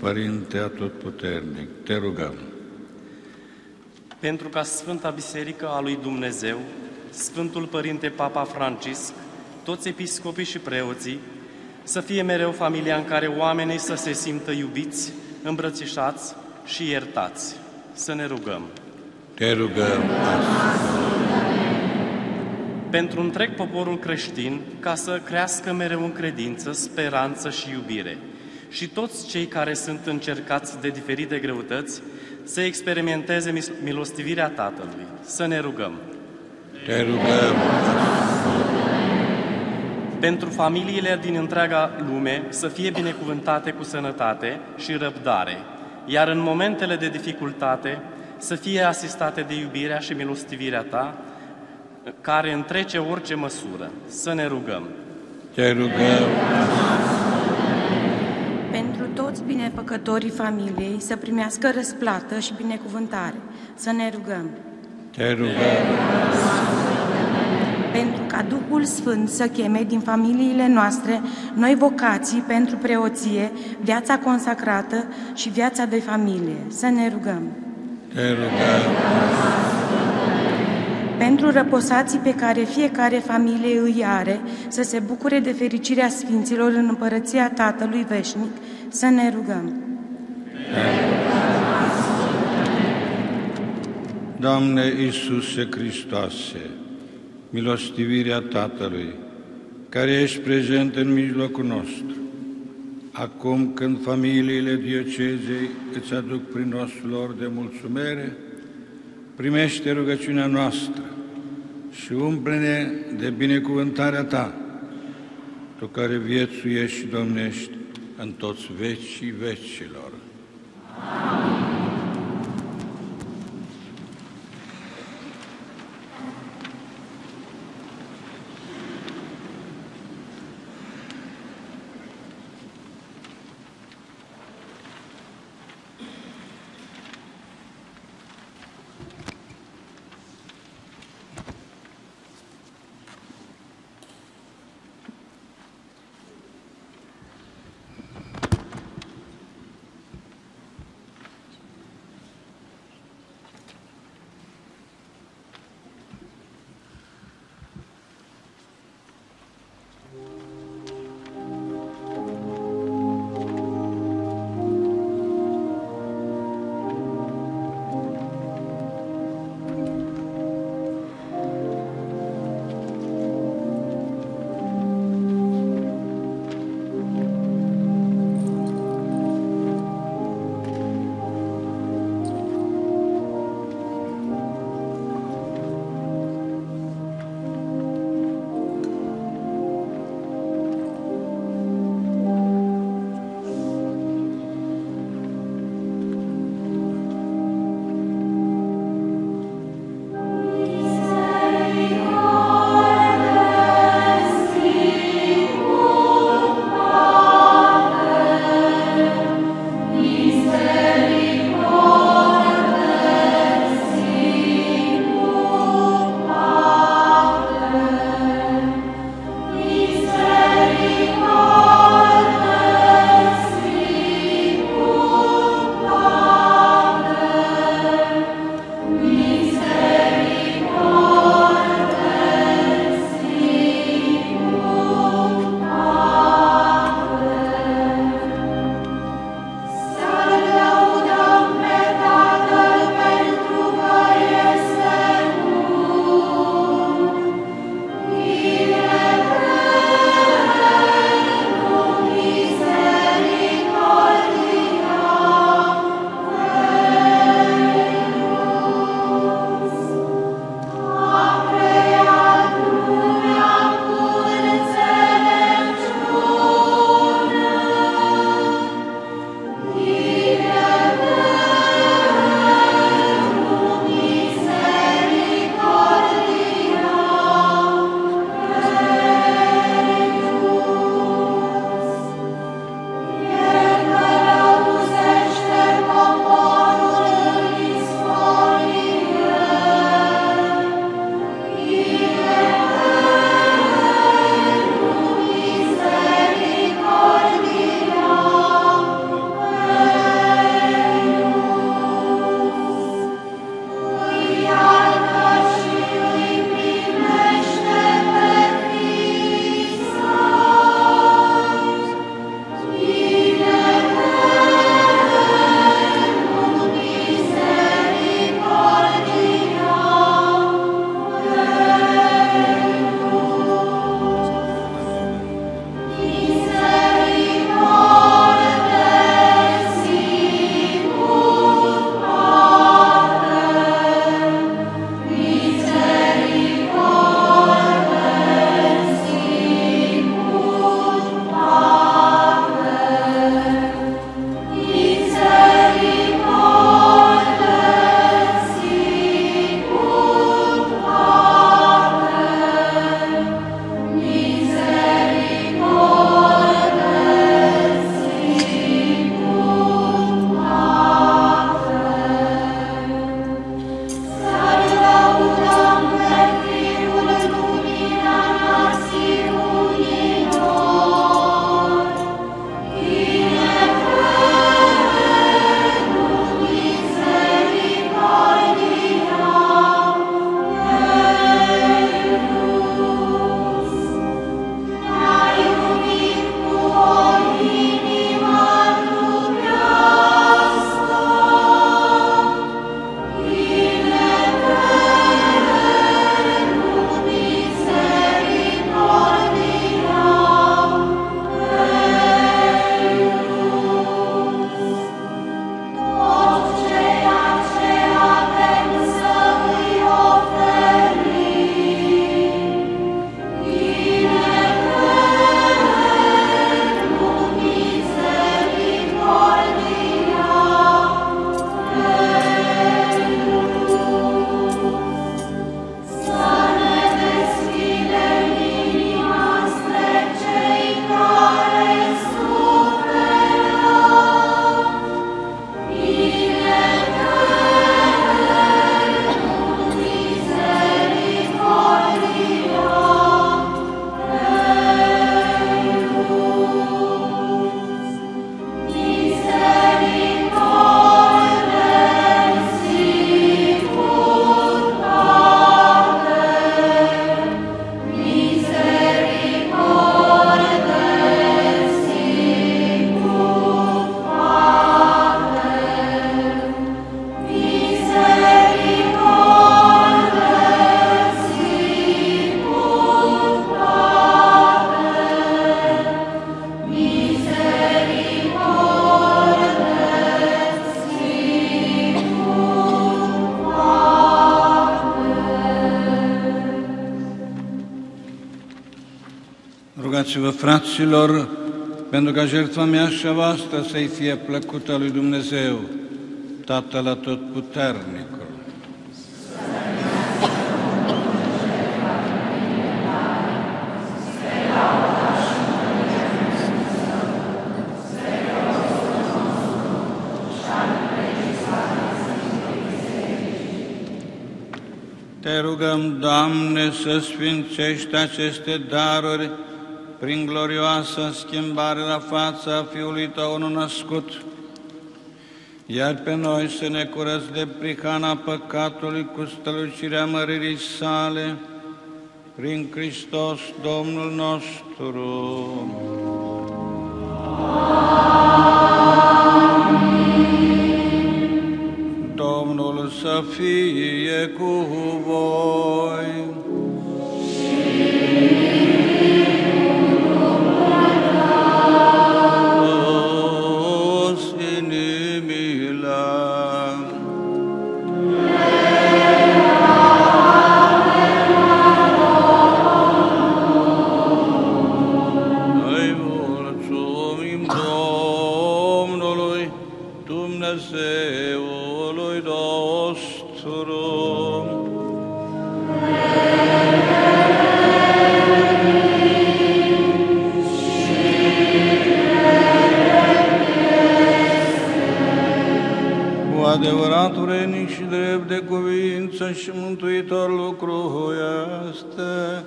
Părinte Atotputernic, te rugăm. Pentru ca Sfânta Biserică a lui Dumnezeu, Sfântul Părinte Papa Francisc, toți episcopii și preoții, să fie mereu familia în care oamenii să se simtă iubiți, îmbrățișați și iertați. Să ne rugăm. Te rugăm astăzi. Pentru întreg poporul creștin, ca să crească mereu în credință, speranță și iubire. Și toți cei care sunt încercați de diferite greutăți, să experimenteze mis- milostivirea Tatălui. Să ne rugăm. Te rugăm pentru familiile din întreaga lume să fie binecuvântate cu sănătate și răbdare, iar în momentele de dificultate să fie asistate de iubirea și milostivirea Ta, care întrece orice măsură. Să ne rugăm. Te rugăm Pentru toți binefăcătorii familiei să primească răsplată și binecuvântare. Să ne rugăm. Te rugăm Pentru ca Duhul Sfânt să cheme din familiile noastre noi vocații pentru preoție, viața consacrată și viața de familie. Să ne rugăm. Te rugăm Pentru răposații pe care fiecare familie îi are, să se bucure de fericirea Sfinților în împărăția Tatălui Veșnic, să ne rugăm. Doamne Iisuse Hristoase, milostivirea Tatălui, care ești prezent în mijlocul nostru, acum când familiile diocezei îți aduc prin nosul lor de mulțumere, primește rugăciunea noastră și umple-ne de binecuvântarea Ta, Tu care viețuiești și domnești în toți vecii vecilor. Rugați-vă, fraților, pentru ca jertfa mea și a voastră să-i fie plăcută lui Dumnezeu, Tatăl Atotputernicul. Te rugăm, Doamne, să sfințești aceste daruri prin glorioasă schimbare la fața Fiului Tău nou născut, iar pe noi să ne curăți de pricana păcatului cu strălucirea măririi sale, prin Hristos Domnul nostru. Domnul să fie cu voi. Și mântuitor lucru este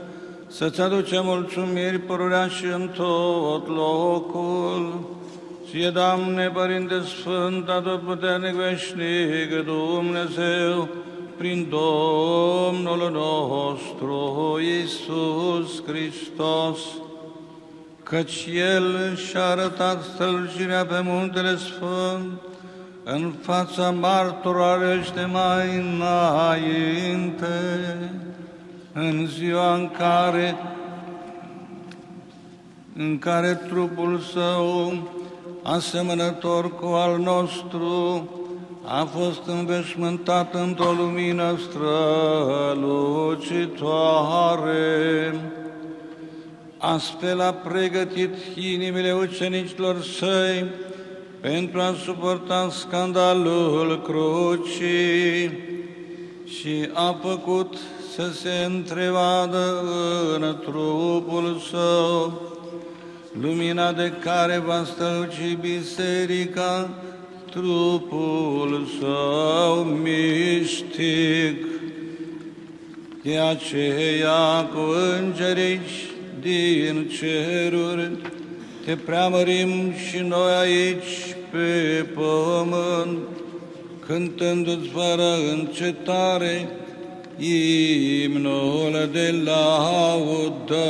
să-ți aducem mulțumiri părurea și în tot locul. Ție, Doamne, Părinte Sfânt, Atotputernic Veșnic, Dumnezeu, prin Domnul nostru Iisus Hristos, căci El și-a arătat strălucirea pe muntele Sfânt, în fața martorilor și de mai înainte, în ziua în care, în care trupul său, asemănător cu al nostru, a fost înveșmântat într-o lumină strălucitoare. Astfel a pregătit inimile ucenicilor săi pentru a suporta scandalul crucii și a făcut să se întrevadă în trupul său, lumina de care va străluci biserica, trupul său mistic. De aceea cu îngerici din ceruri te preamărim și noi aici pe pământ, cântându-ți fără încetare imnul de laudă.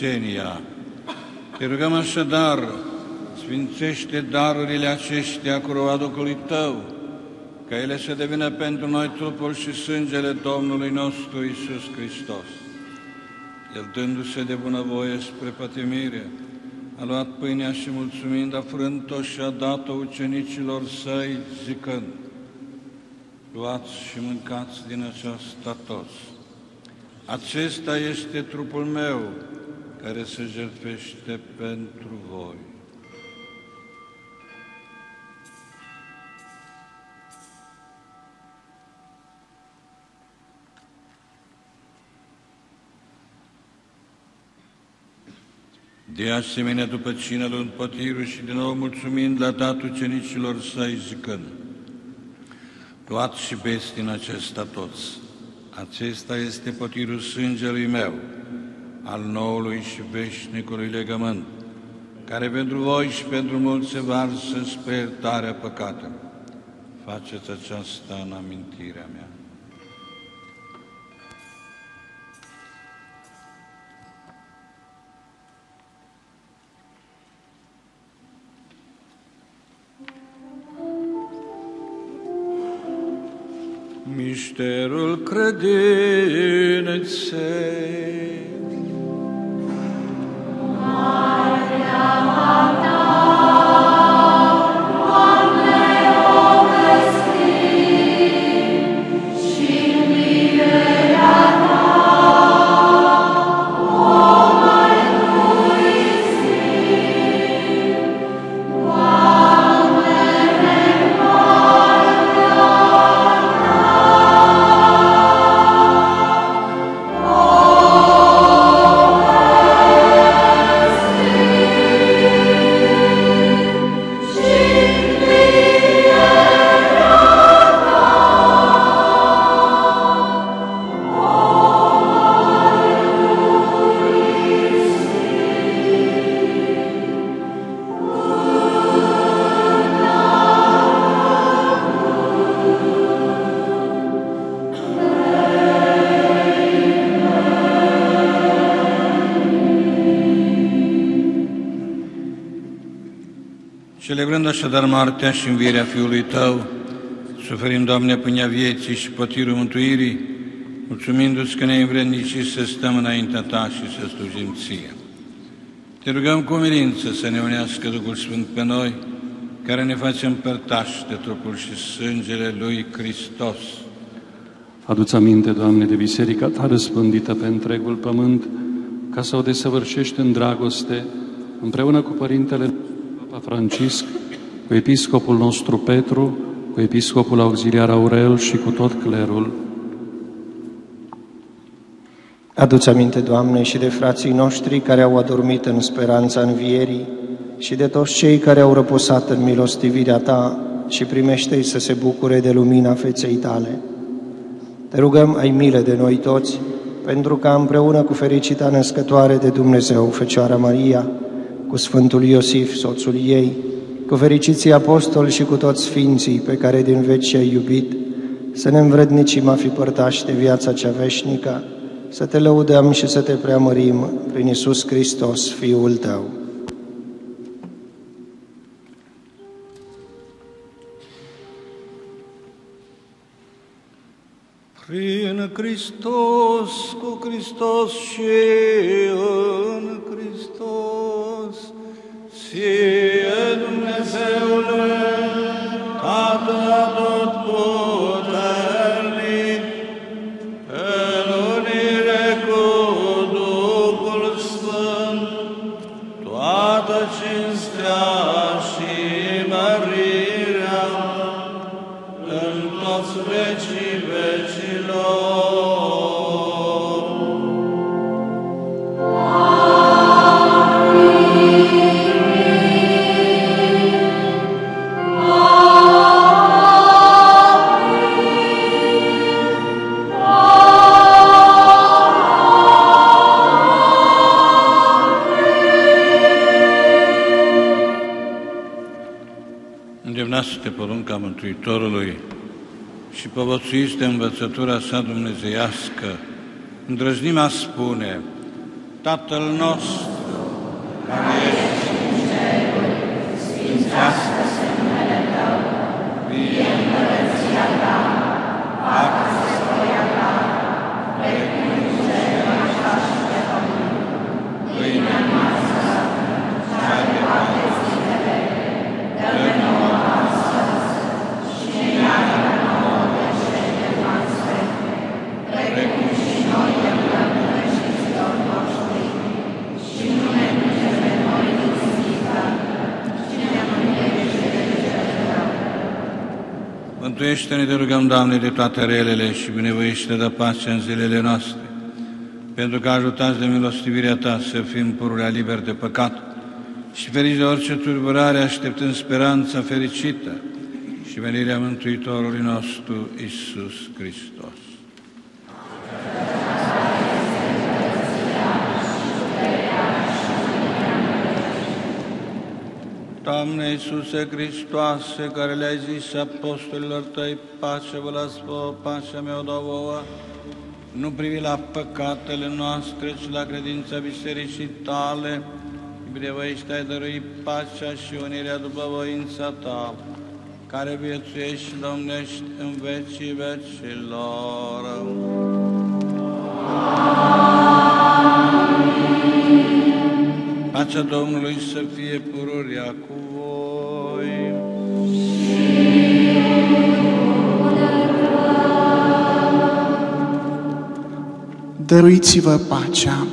Sfințenia. Te rugăm așadar, sfințește darurile aceștia cu roa Duhului Tău, ca ele să devină pentru noi trupul și sângele Domnului nostru Isus Hristos. El dându-se de bunăvoie spre pătimire, a luat pâinea și mulțumind, a frânt-o și a dat-o ucenicilor săi, zicând, Luați și mâncați din aceasta toți. Acesta este trupul meu, care se jertfește pentru voi. De asemenea, după cină, luând pătirul și din nou mulțumind, la dat ucenicilor săi zicând, Luați și beți din acesta toți. Acesta este potirul sângelui meu, al noului și veșnicului legământ, care pentru voi și pentru mulți se varsă spre iertarea păcatelor. Faceți aceasta în amintirea mea. Misterul credinței. Așadar moartea și învierea Fiului Tău, suferim, Doamne, pâinea vieții și pătirul mântuirii, mulțumindu-ți că ne-ai învrednicit să stăm înaintea Ta și să slujim Ție. Te rugăm cu milință să ne unească Duhul Sfânt pe noi, care ne facem părtași de trupul și sângele Lui Hristos. Adu-ți aminte, Doamne, de biserica Ta răspândită pe întregul pământ, ca să o desăvârșești în dragoste, împreună cu Părintele Papa Francisc, cu Episcopul nostru Petru, cu Episcopul Auxiliar Aurel și cu tot clerul. Adu-ți aminte, Doamne, și de frații noștri care au adormit în speranța învierii și de toți cei care au răposat în milostivirea Ta și primește-i să se bucure de lumina feței Tale. Te rugăm, ai milă de noi toți, pentru ca împreună cu fericita născătoare de Dumnezeu, Fecioara Maria, cu Sfântul Iosif, soțul ei, cu fericiții apostoli și cu toți sfinții pe care din veci ai iubit, să ne învrednicim a fi părtași de viața cea veșnică, să te lăudăm și să te preamărim prin Isus Hristos, Fiul Tău. Prin Hristos, cu Hristos și în Hristos, ție Dumnezeule, porunca Mântuitorului, și povățuiți de învățătura sa dumnezeiască, îndrăznim a spune, Tatăl nostru, care ești în ceruri, sfințească-se numele Tău, vie împărăția Ta, facă-se voia Ta, precum în cer, așa și pe pământ. Pâinea noastră, cea de toate zilele, dă-ne nouă astăzi și ne iartă nouă greșelile noastre, precum și noi iertăm greșiților noștri și nu ne duce pe noi în ispită, ci ne mântuiește de cel rău. Mântuiește-ne, te rugăm, Doamne, de toate relele și binevoiește de pace în zilele noastre, pentru că ajutați de milostivirea Ta să fim pururea liber de păcat și feriți de orice tulburare, așteptând speranța fericită și venirea Mântuitorului nostru, Isus Hristos. Doamne Iisuse Hristoase, care le-ai zis apostolilor tăi, pace vă las vouă, pacea mea o dau vouă, nu privi la păcatele noastre, ci la credința bisericii tale, binevoiește ai dărui pacea și unirea după voința ta, care viețuiești și domnești în vecii vecilor. Pacea Domnului să fie pururia cu voi. Dăruiți-vă pacea.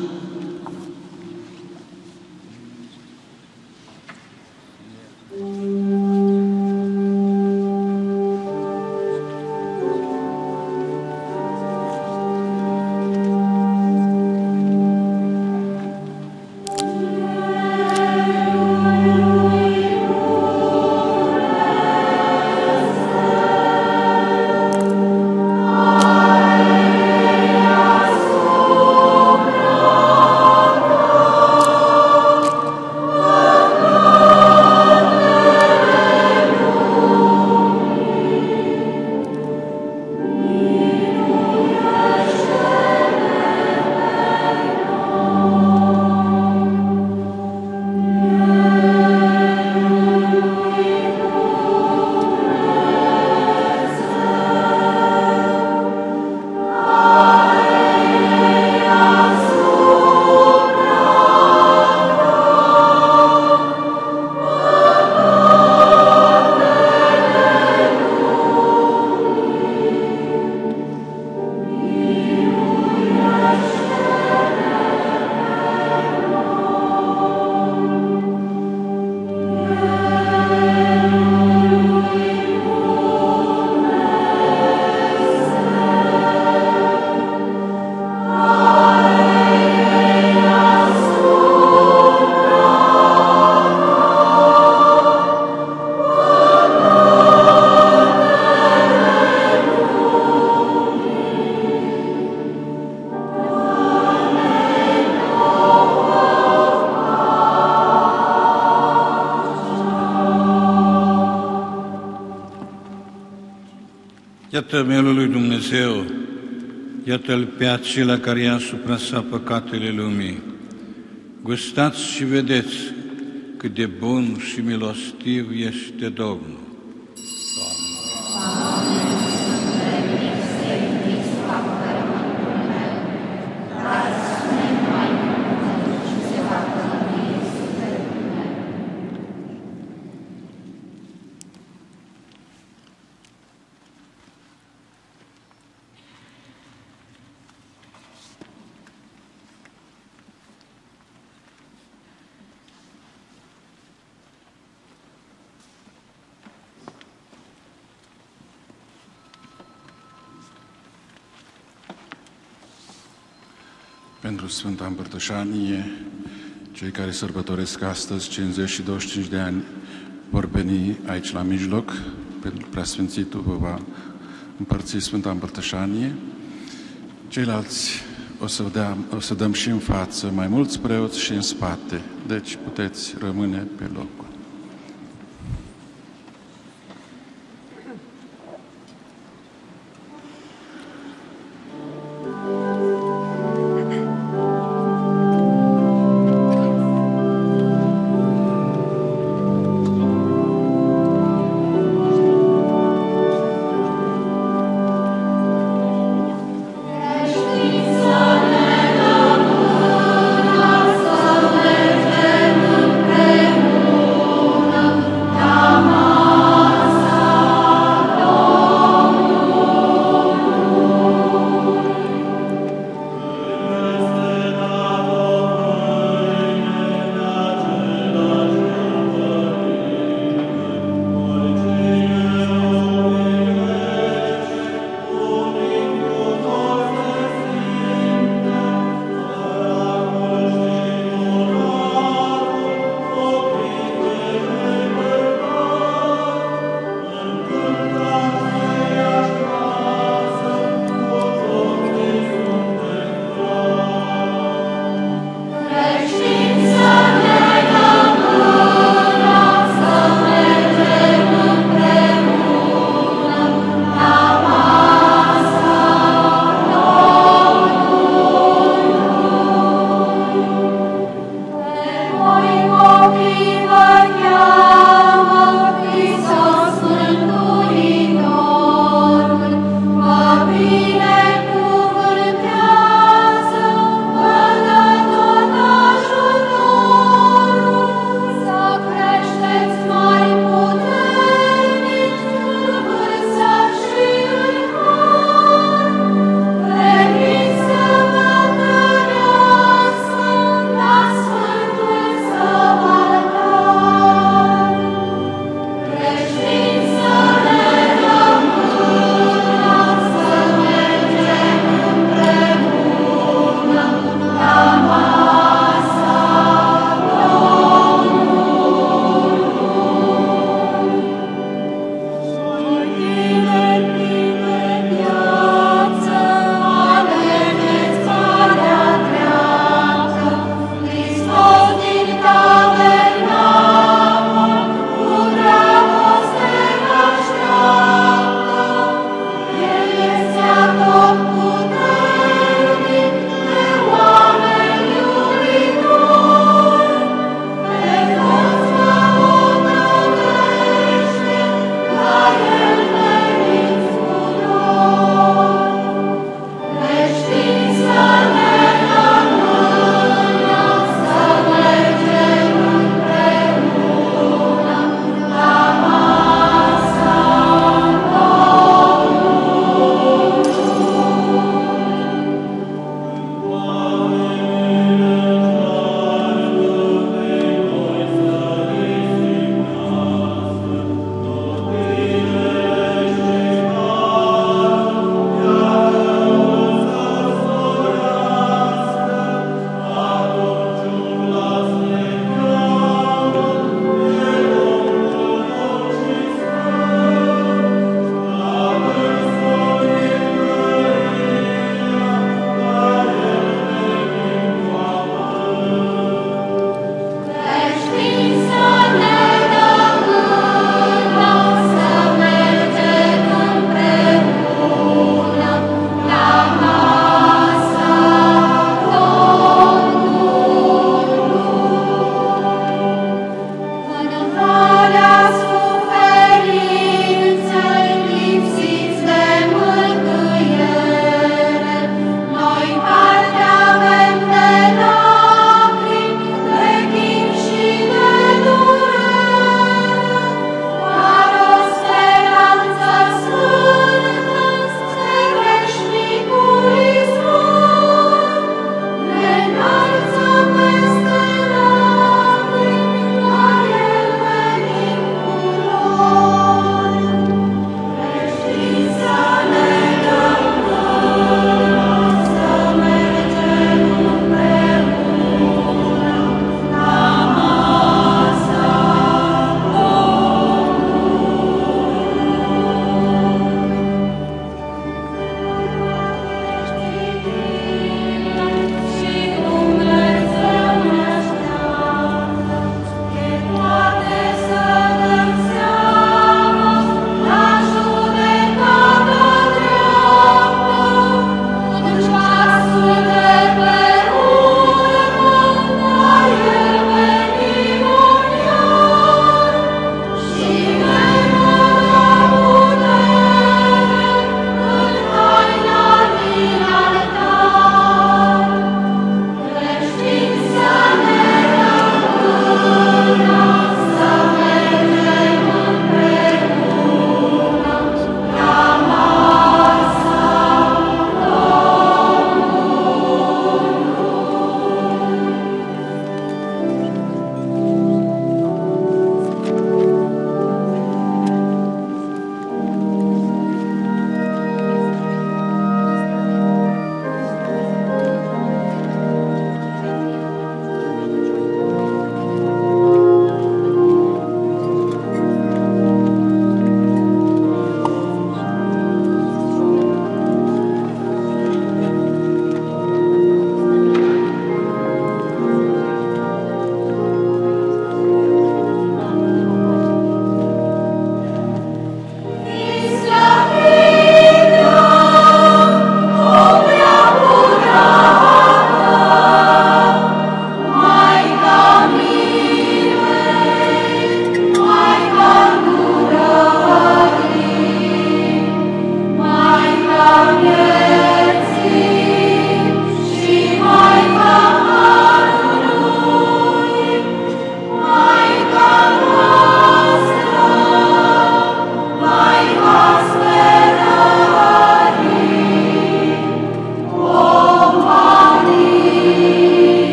iată-L pe acela care ia asupra sa păcatele lumii. Gustați și vedeți cât de bun și milostiv este Domnul. Pentru Sfânta Împărtășanie, cei care sărbătoresc astăzi 50 și 25 de ani vor veni aici la mijloc, pentru preasfințitul vă va împărți Sfânta Împărtășanie. Ceilalți o să, dea, o să dăm și în față, mai mulți preoți și în spate, deci puteți rămâne pe loc.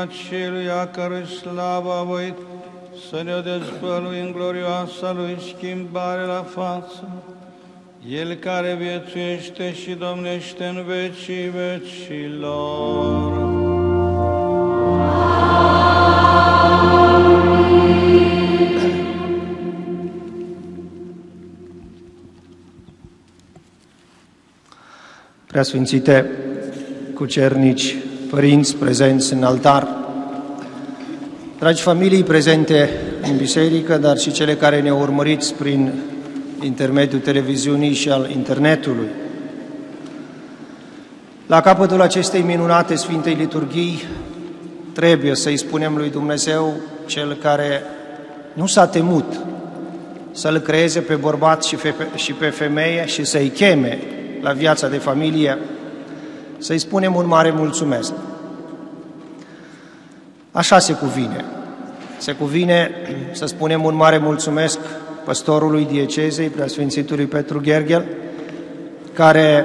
Aceluia care slavă a voit să ne dezvălui în glorioasa Lui schimbare la față, El care viețuiește și domnește în vecii vecilor. Preasfințite cucernici, părinți prezenți în altar, dragi familii prezente în biserică, dar și cele care ne urmăriți prin intermediul televiziunii și al internetului. La capătul acestei minunate Sfintei Liturghii trebuie să-i spunem lui Dumnezeu, cel care nu s-a temut să-l creeze pe bărbat și pe femeie și să-i cheme la viața de familie, să-i spunem un mare mulțumesc. Așa se cuvine. Se cuvine să spunem un mare mulțumesc păstorului diecezei, preasfințitului Petru Gherghel, care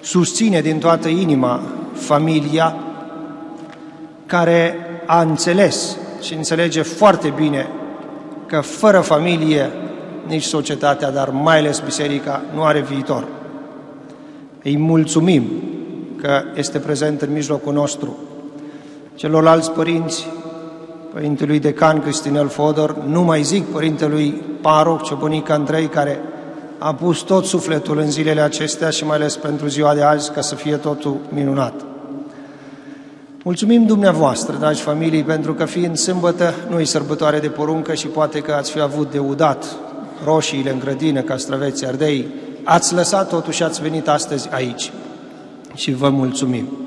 susține din toată inima familia, care a înțeles și înțelege foarte bine că fără familie nici societatea, dar mai ales biserica, nu are viitor. Îi mulțumim că este prezent în mijlocul nostru. Celorlalți părinți, Părintelui Decan Cristinel Fodor, nu mai zic Părintelui Paroc Ciobănic Andrei, care a pus tot sufletul în zilele acestea și mai ales pentru ziua de azi, ca să fie totul minunat. Mulțumim dumneavoastră, dragi familii, pentru că fiind sâmbătă, nu e sărbătoare de poruncă și poate că ați fi avut de udat roșiile în grădină, castraveți, ardei, ați lăsat totuși și ați venit astăzi aici și vă mulțumim.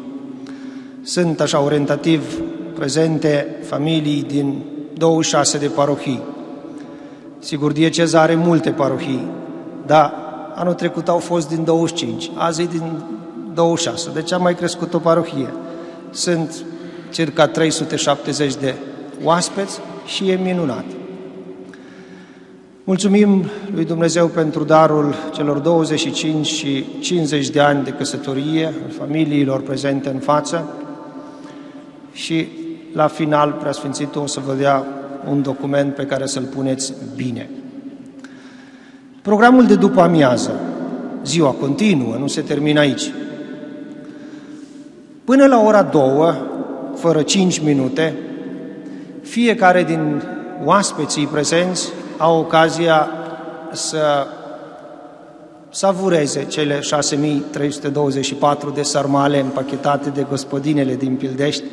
Sunt așa orientativ prezente familii din 26 de parohii. Sigur, dieceza are multe parohii, dar anul trecut au fost din 25, azi e din 26, deci am mai crescut o parohie. Sunt circa 370 de oaspeți și e minunat. Mulțumim lui Dumnezeu pentru darul celor 25 și 50 de ani de căsătorie, familiilor prezente în față și la final Preasfințitul o să vă dea un document pe care să-l puneți bine. Programul de după amiază, ziua continuă, nu se termină aici. Până la ora două, fără cinci minute, fiecare din oaspeții prezenți au ocazia să savureze cele 6324 de sarmale împachetate de gospodinele din Pildești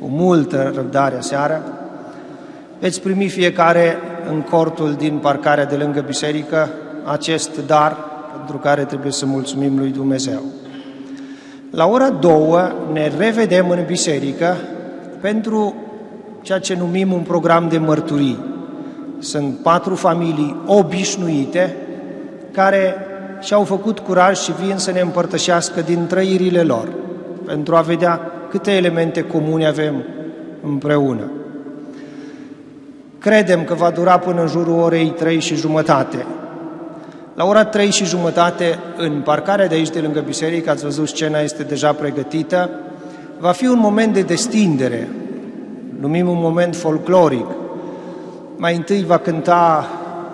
cu multă răbdare seara. Veți primi fiecare în cortul din parcarea de lângă biserică acest dar pentru care trebuie să mulțumim lui Dumnezeu. La ora două ne revedem în biserică pentru ceea ce numim un program de mărturii. Sunt patru familii obișnuite care și-au făcut curaj și vin să ne împărtășească din trăirile lor, pentru a vedea câte elemente comune avem împreună. Credem că va dura până în jurul orei trei și jumătate. La ora trei și jumătate, în parcarea de aici, de lângă biserică, ați văzut, scena este deja pregătită, va fi un moment de destindere, numim un moment folcloric, mai întâi va cânta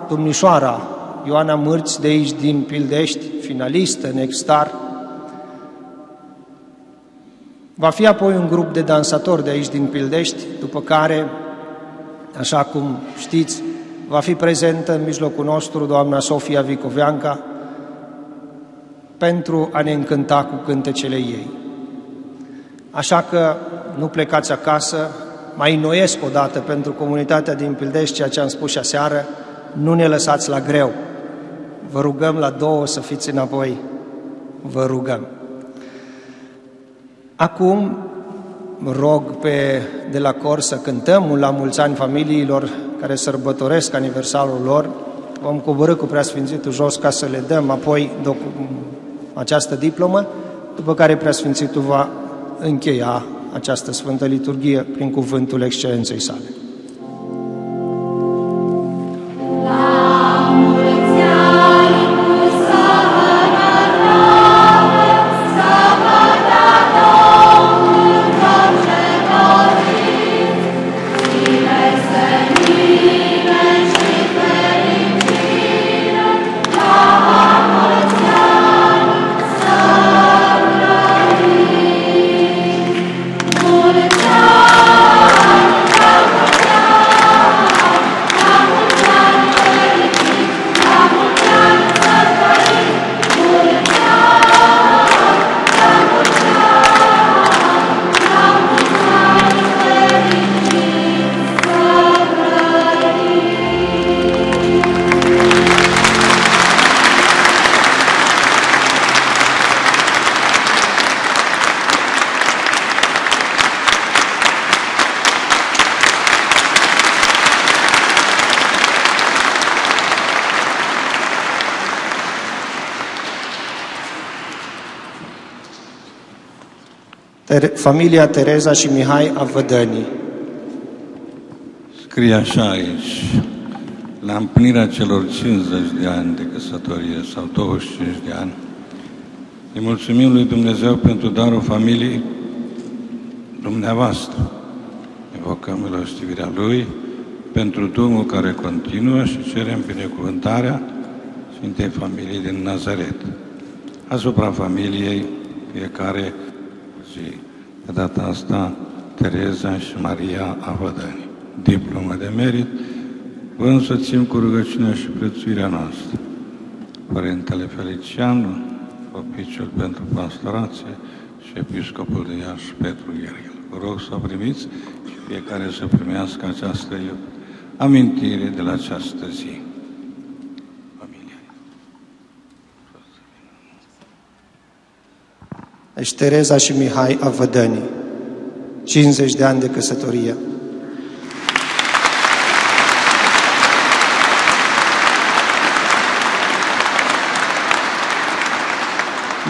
domnișoara Ioana Mârți de aici din Pildești, finalistă în Va fi apoi un grup de dansatori de aici din Pildești, după care, așa cum știți, va fi prezentă în mijlocul nostru doamna Sofia Vicoveanca pentru a ne încânta cu cântecele ei. Așa că nu plecați acasă, mai înnoiesc o dată pentru comunitatea din Pildești ceea ce am spus și aseară, nu ne lăsați la greu. Vă rugăm la două să fiți înapoi. Vă rugăm. Acum rog pe de la cor să cântăm un la mulți ani familiilor care sărbătoresc aniversarul lor vom coborâ cu preasfințitul jos ca să le dăm apoi docu- această diplomă, după care preasfințitul va încheia această Sfântă Liturghie prin cuvântul excelenței sale. Familia Tereza și Mihai Avădănii. Scrie așa aici, la împlinirea celor 50 de ani de căsătorie sau 25 de ani, îi mulțumim lui Dumnezeu pentru darul familiei dumneavoastră. Evocăm milostivirea Lui pentru drumul care continuă și cerem binecuvântarea Sfintei Familiei din Nazaret. Asupra familiei, fiecare zi. De data asta, Tereza și Maria Avădăni. Diplomă de merit, vă însoțim cu rugăciunea și prețuirea noastră. Părintele Felician, Opiciul pentru Pastorație și Episcopul de Iași, Petru Gherghel. Vă rog să o primiți și fiecare să primească această amintire de la această zi. Deci Tereza și Mihai Avădănii. 50 de ani de căsătorie.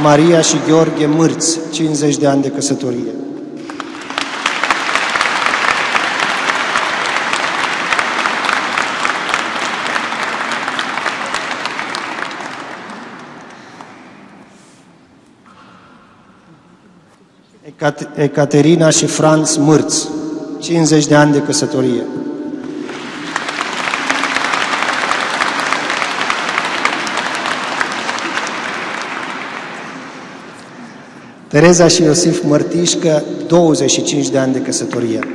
Maria și Gheorghe Mârți, 50 de ani de căsătorie. Ecat- Ecaterina și Franz Mârț, 50 de ani de căsătorie. Tereza și Iosif Mărtișcă, 25 de ani de căsătorie.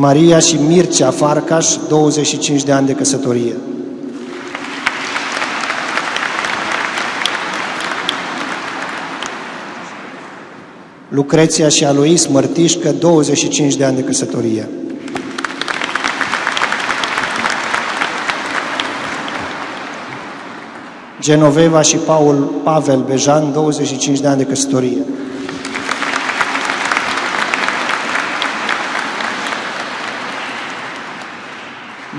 Maria și Mircea Farcaș, 25 de ani de căsătorie. Lucreția și Alois Mărtișcă, 25 de ani de căsătorie. Genoveva și Paul Pavel Bejan, 25 de ani de căsătorie.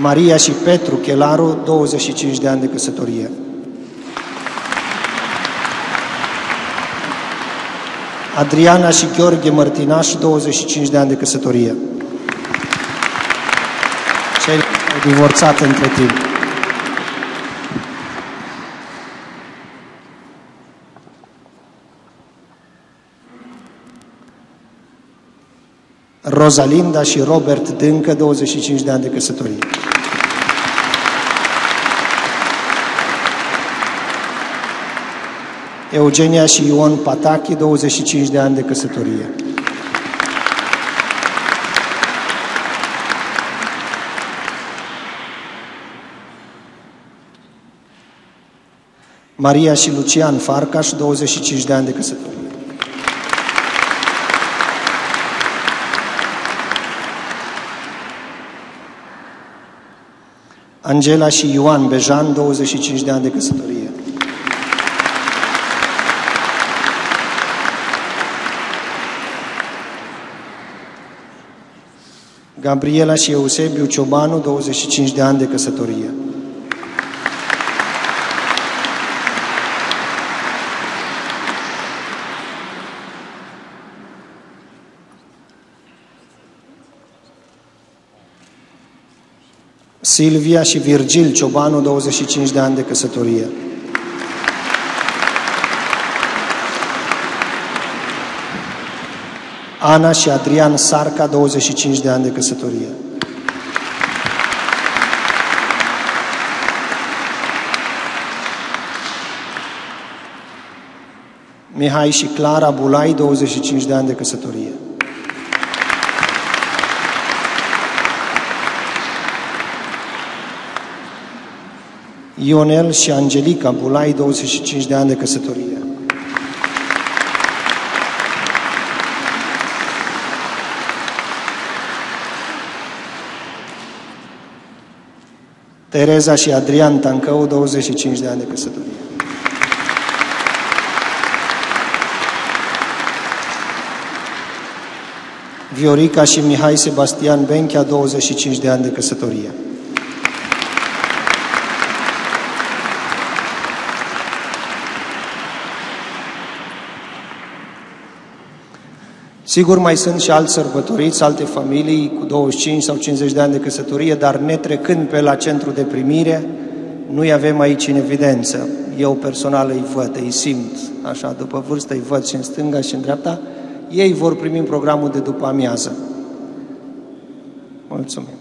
Maria și Petru Chelaru, 25 de ani de căsătorie. Adriana și Gheorghe Mărtinaș, 25 de ani de căsătorie. Cei au divorțat între timp. Rosalinda și Robert Dâncă, 25 de ani de căsătorie. Eugenia și Ion Patachi, 25 de ani de căsătorie. Maria și Lucian Farcaș, 25 de ani de căsătorie. Angela și Ioan Bejan, 25 de ani de căsătorie. Gabriela și Eusebiu Ciobanu, 25 de ani de căsătorie. Silvia și Virgil Ciobanu, 25 de ani de căsătorie. Ana și Adrian Sarca, 25 de ani de căsătorie. Mihai și Clara Bulai, 25 de ani de căsătorie. Ionel și Angelica Bulai, 25 de ani de căsătorie. Tereza și Adrian Tancău, 25 de ani de căsătorie. Viorica și Mihai Sebastian Benchea, 25 de ani de căsătorie. Sigur, mai sunt și alți sărbătoriți, alte familii cu 25 sau 50 de ani de căsătorie, dar netrecând pe la centru de primire, nu-i avem aici în evidență. Eu personal îi văd, îi simt, așa, după vârstă îi văd și în stânga și în dreapta. Ei vor primi programul de după amiază. Mulțumim!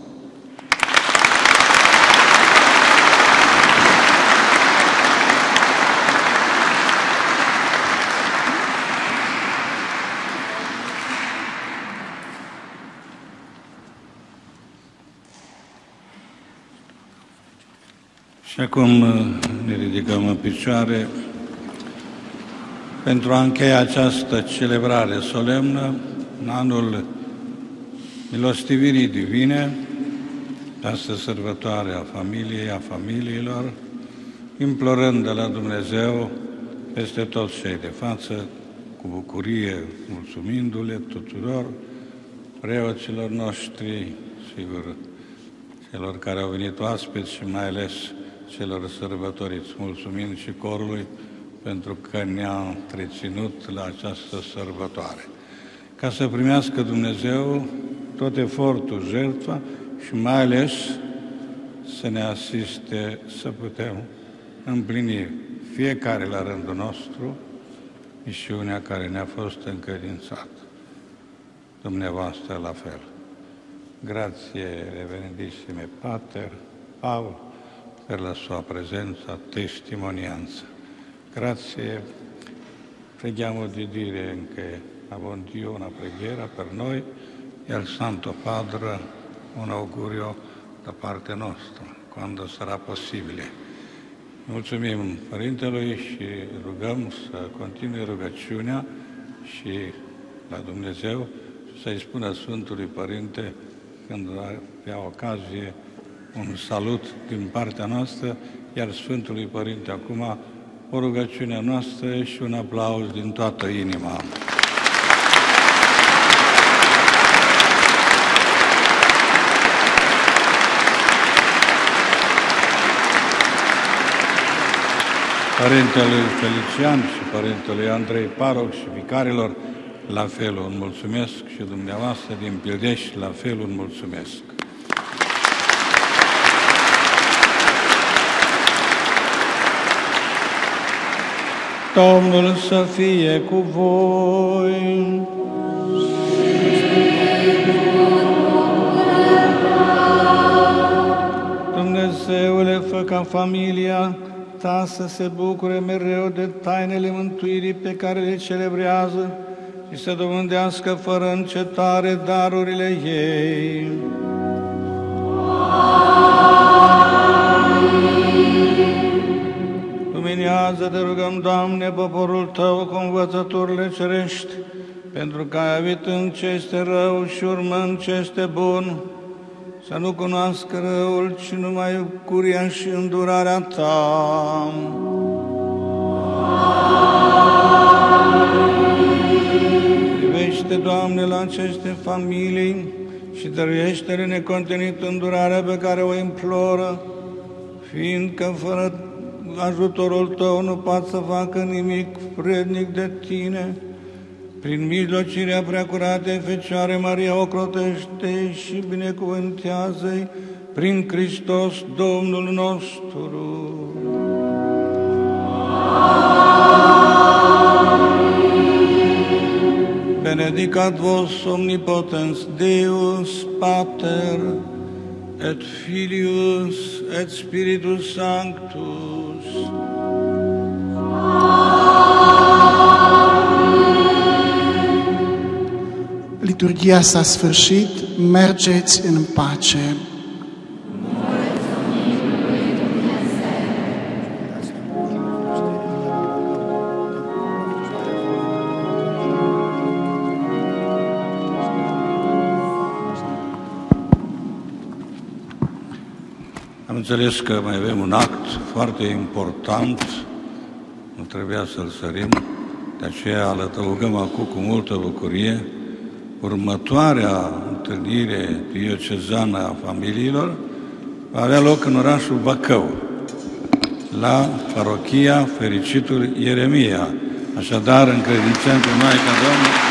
Și acum uh, ne ridicăm în picioare pentru a încheia această celebrare solemnă în anul milostivirii divine, această sărbătoare a familiei, a familiilor, implorând de la Dumnezeu peste toți cei de față, cu bucurie, mulțumindu-le tuturor preoților noștri, sigur, celor care au venit oaspeți și mai ales celor sărbătoriți, mulțumim și corului pentru că ne-a întreținut la această sărbătoare. Ca să primească Dumnezeu tot efortul, jertfa și mai ales să ne asiste să putem împlini fiecare la rândul nostru misiunea care ne-a fost încredințată. Dumneavoastră la fel. Grazie, reverendissime Pater, Paul, per la sua presenza, testimonianza. Grazie, preghiamo di dire anche a buon Dio una preghiera per noi e al Santo Padre un augurio da parte nostra, quando sarà possibile. Mulțumim Părintelui și rugăm să continue rugăciunea și la Dumnezeu să-i spună Sfântului Părinte când avea ocazie un salut din partea noastră, iar Sfântului Părinte acum o rugăciune noastră și un aplauz din toată inima. Părintele Felician și Părintele Andrei Paroc și vicarilor, la fel un mulțumesc și dumneavoastră din Pildești, la fel un mulțumesc. Domnul să fie cu voi. Dumnezeule, fă ca familia ta să se bucure mereu de tainele mântuirii pe care le celebrează și să dobândească fără încetare darurile ei. Luminează, te rugăm, Doamne, poporul Tău cu învățăturile cerești, pentru că ai avut în ce este rău și urmând ce este bun, să nu cunoască răul, ci numai curia și îndurarea Ta. Privește, Doamne, la aceste familii și dăruiește-le necontenit îndurarea pe care o imploră, fiindcă fără ajutorul Tău nu pot să facă nimic vrednic de Tine. Prin mijlocirea preacuratei Fecioare Maria ocrotește și binecuvântează-i prin Hristos Domnul nostru. Benedicat vos omnipotens Deus Pater et Filius et Spiritus Sanctus. Liturgia s-a sfârșit, mergeți în pace. Am înțeles că mai avem un act foarte important, nu trebuia să-l sărim, de aceea alătăugăm acum cu multă bucurie. Următoarea întâlnire diocezană a familiilor va avea loc în orașul Bacău, la parochia Fericitul Ieremia. Așadar, încredințăm pe Maica Domnului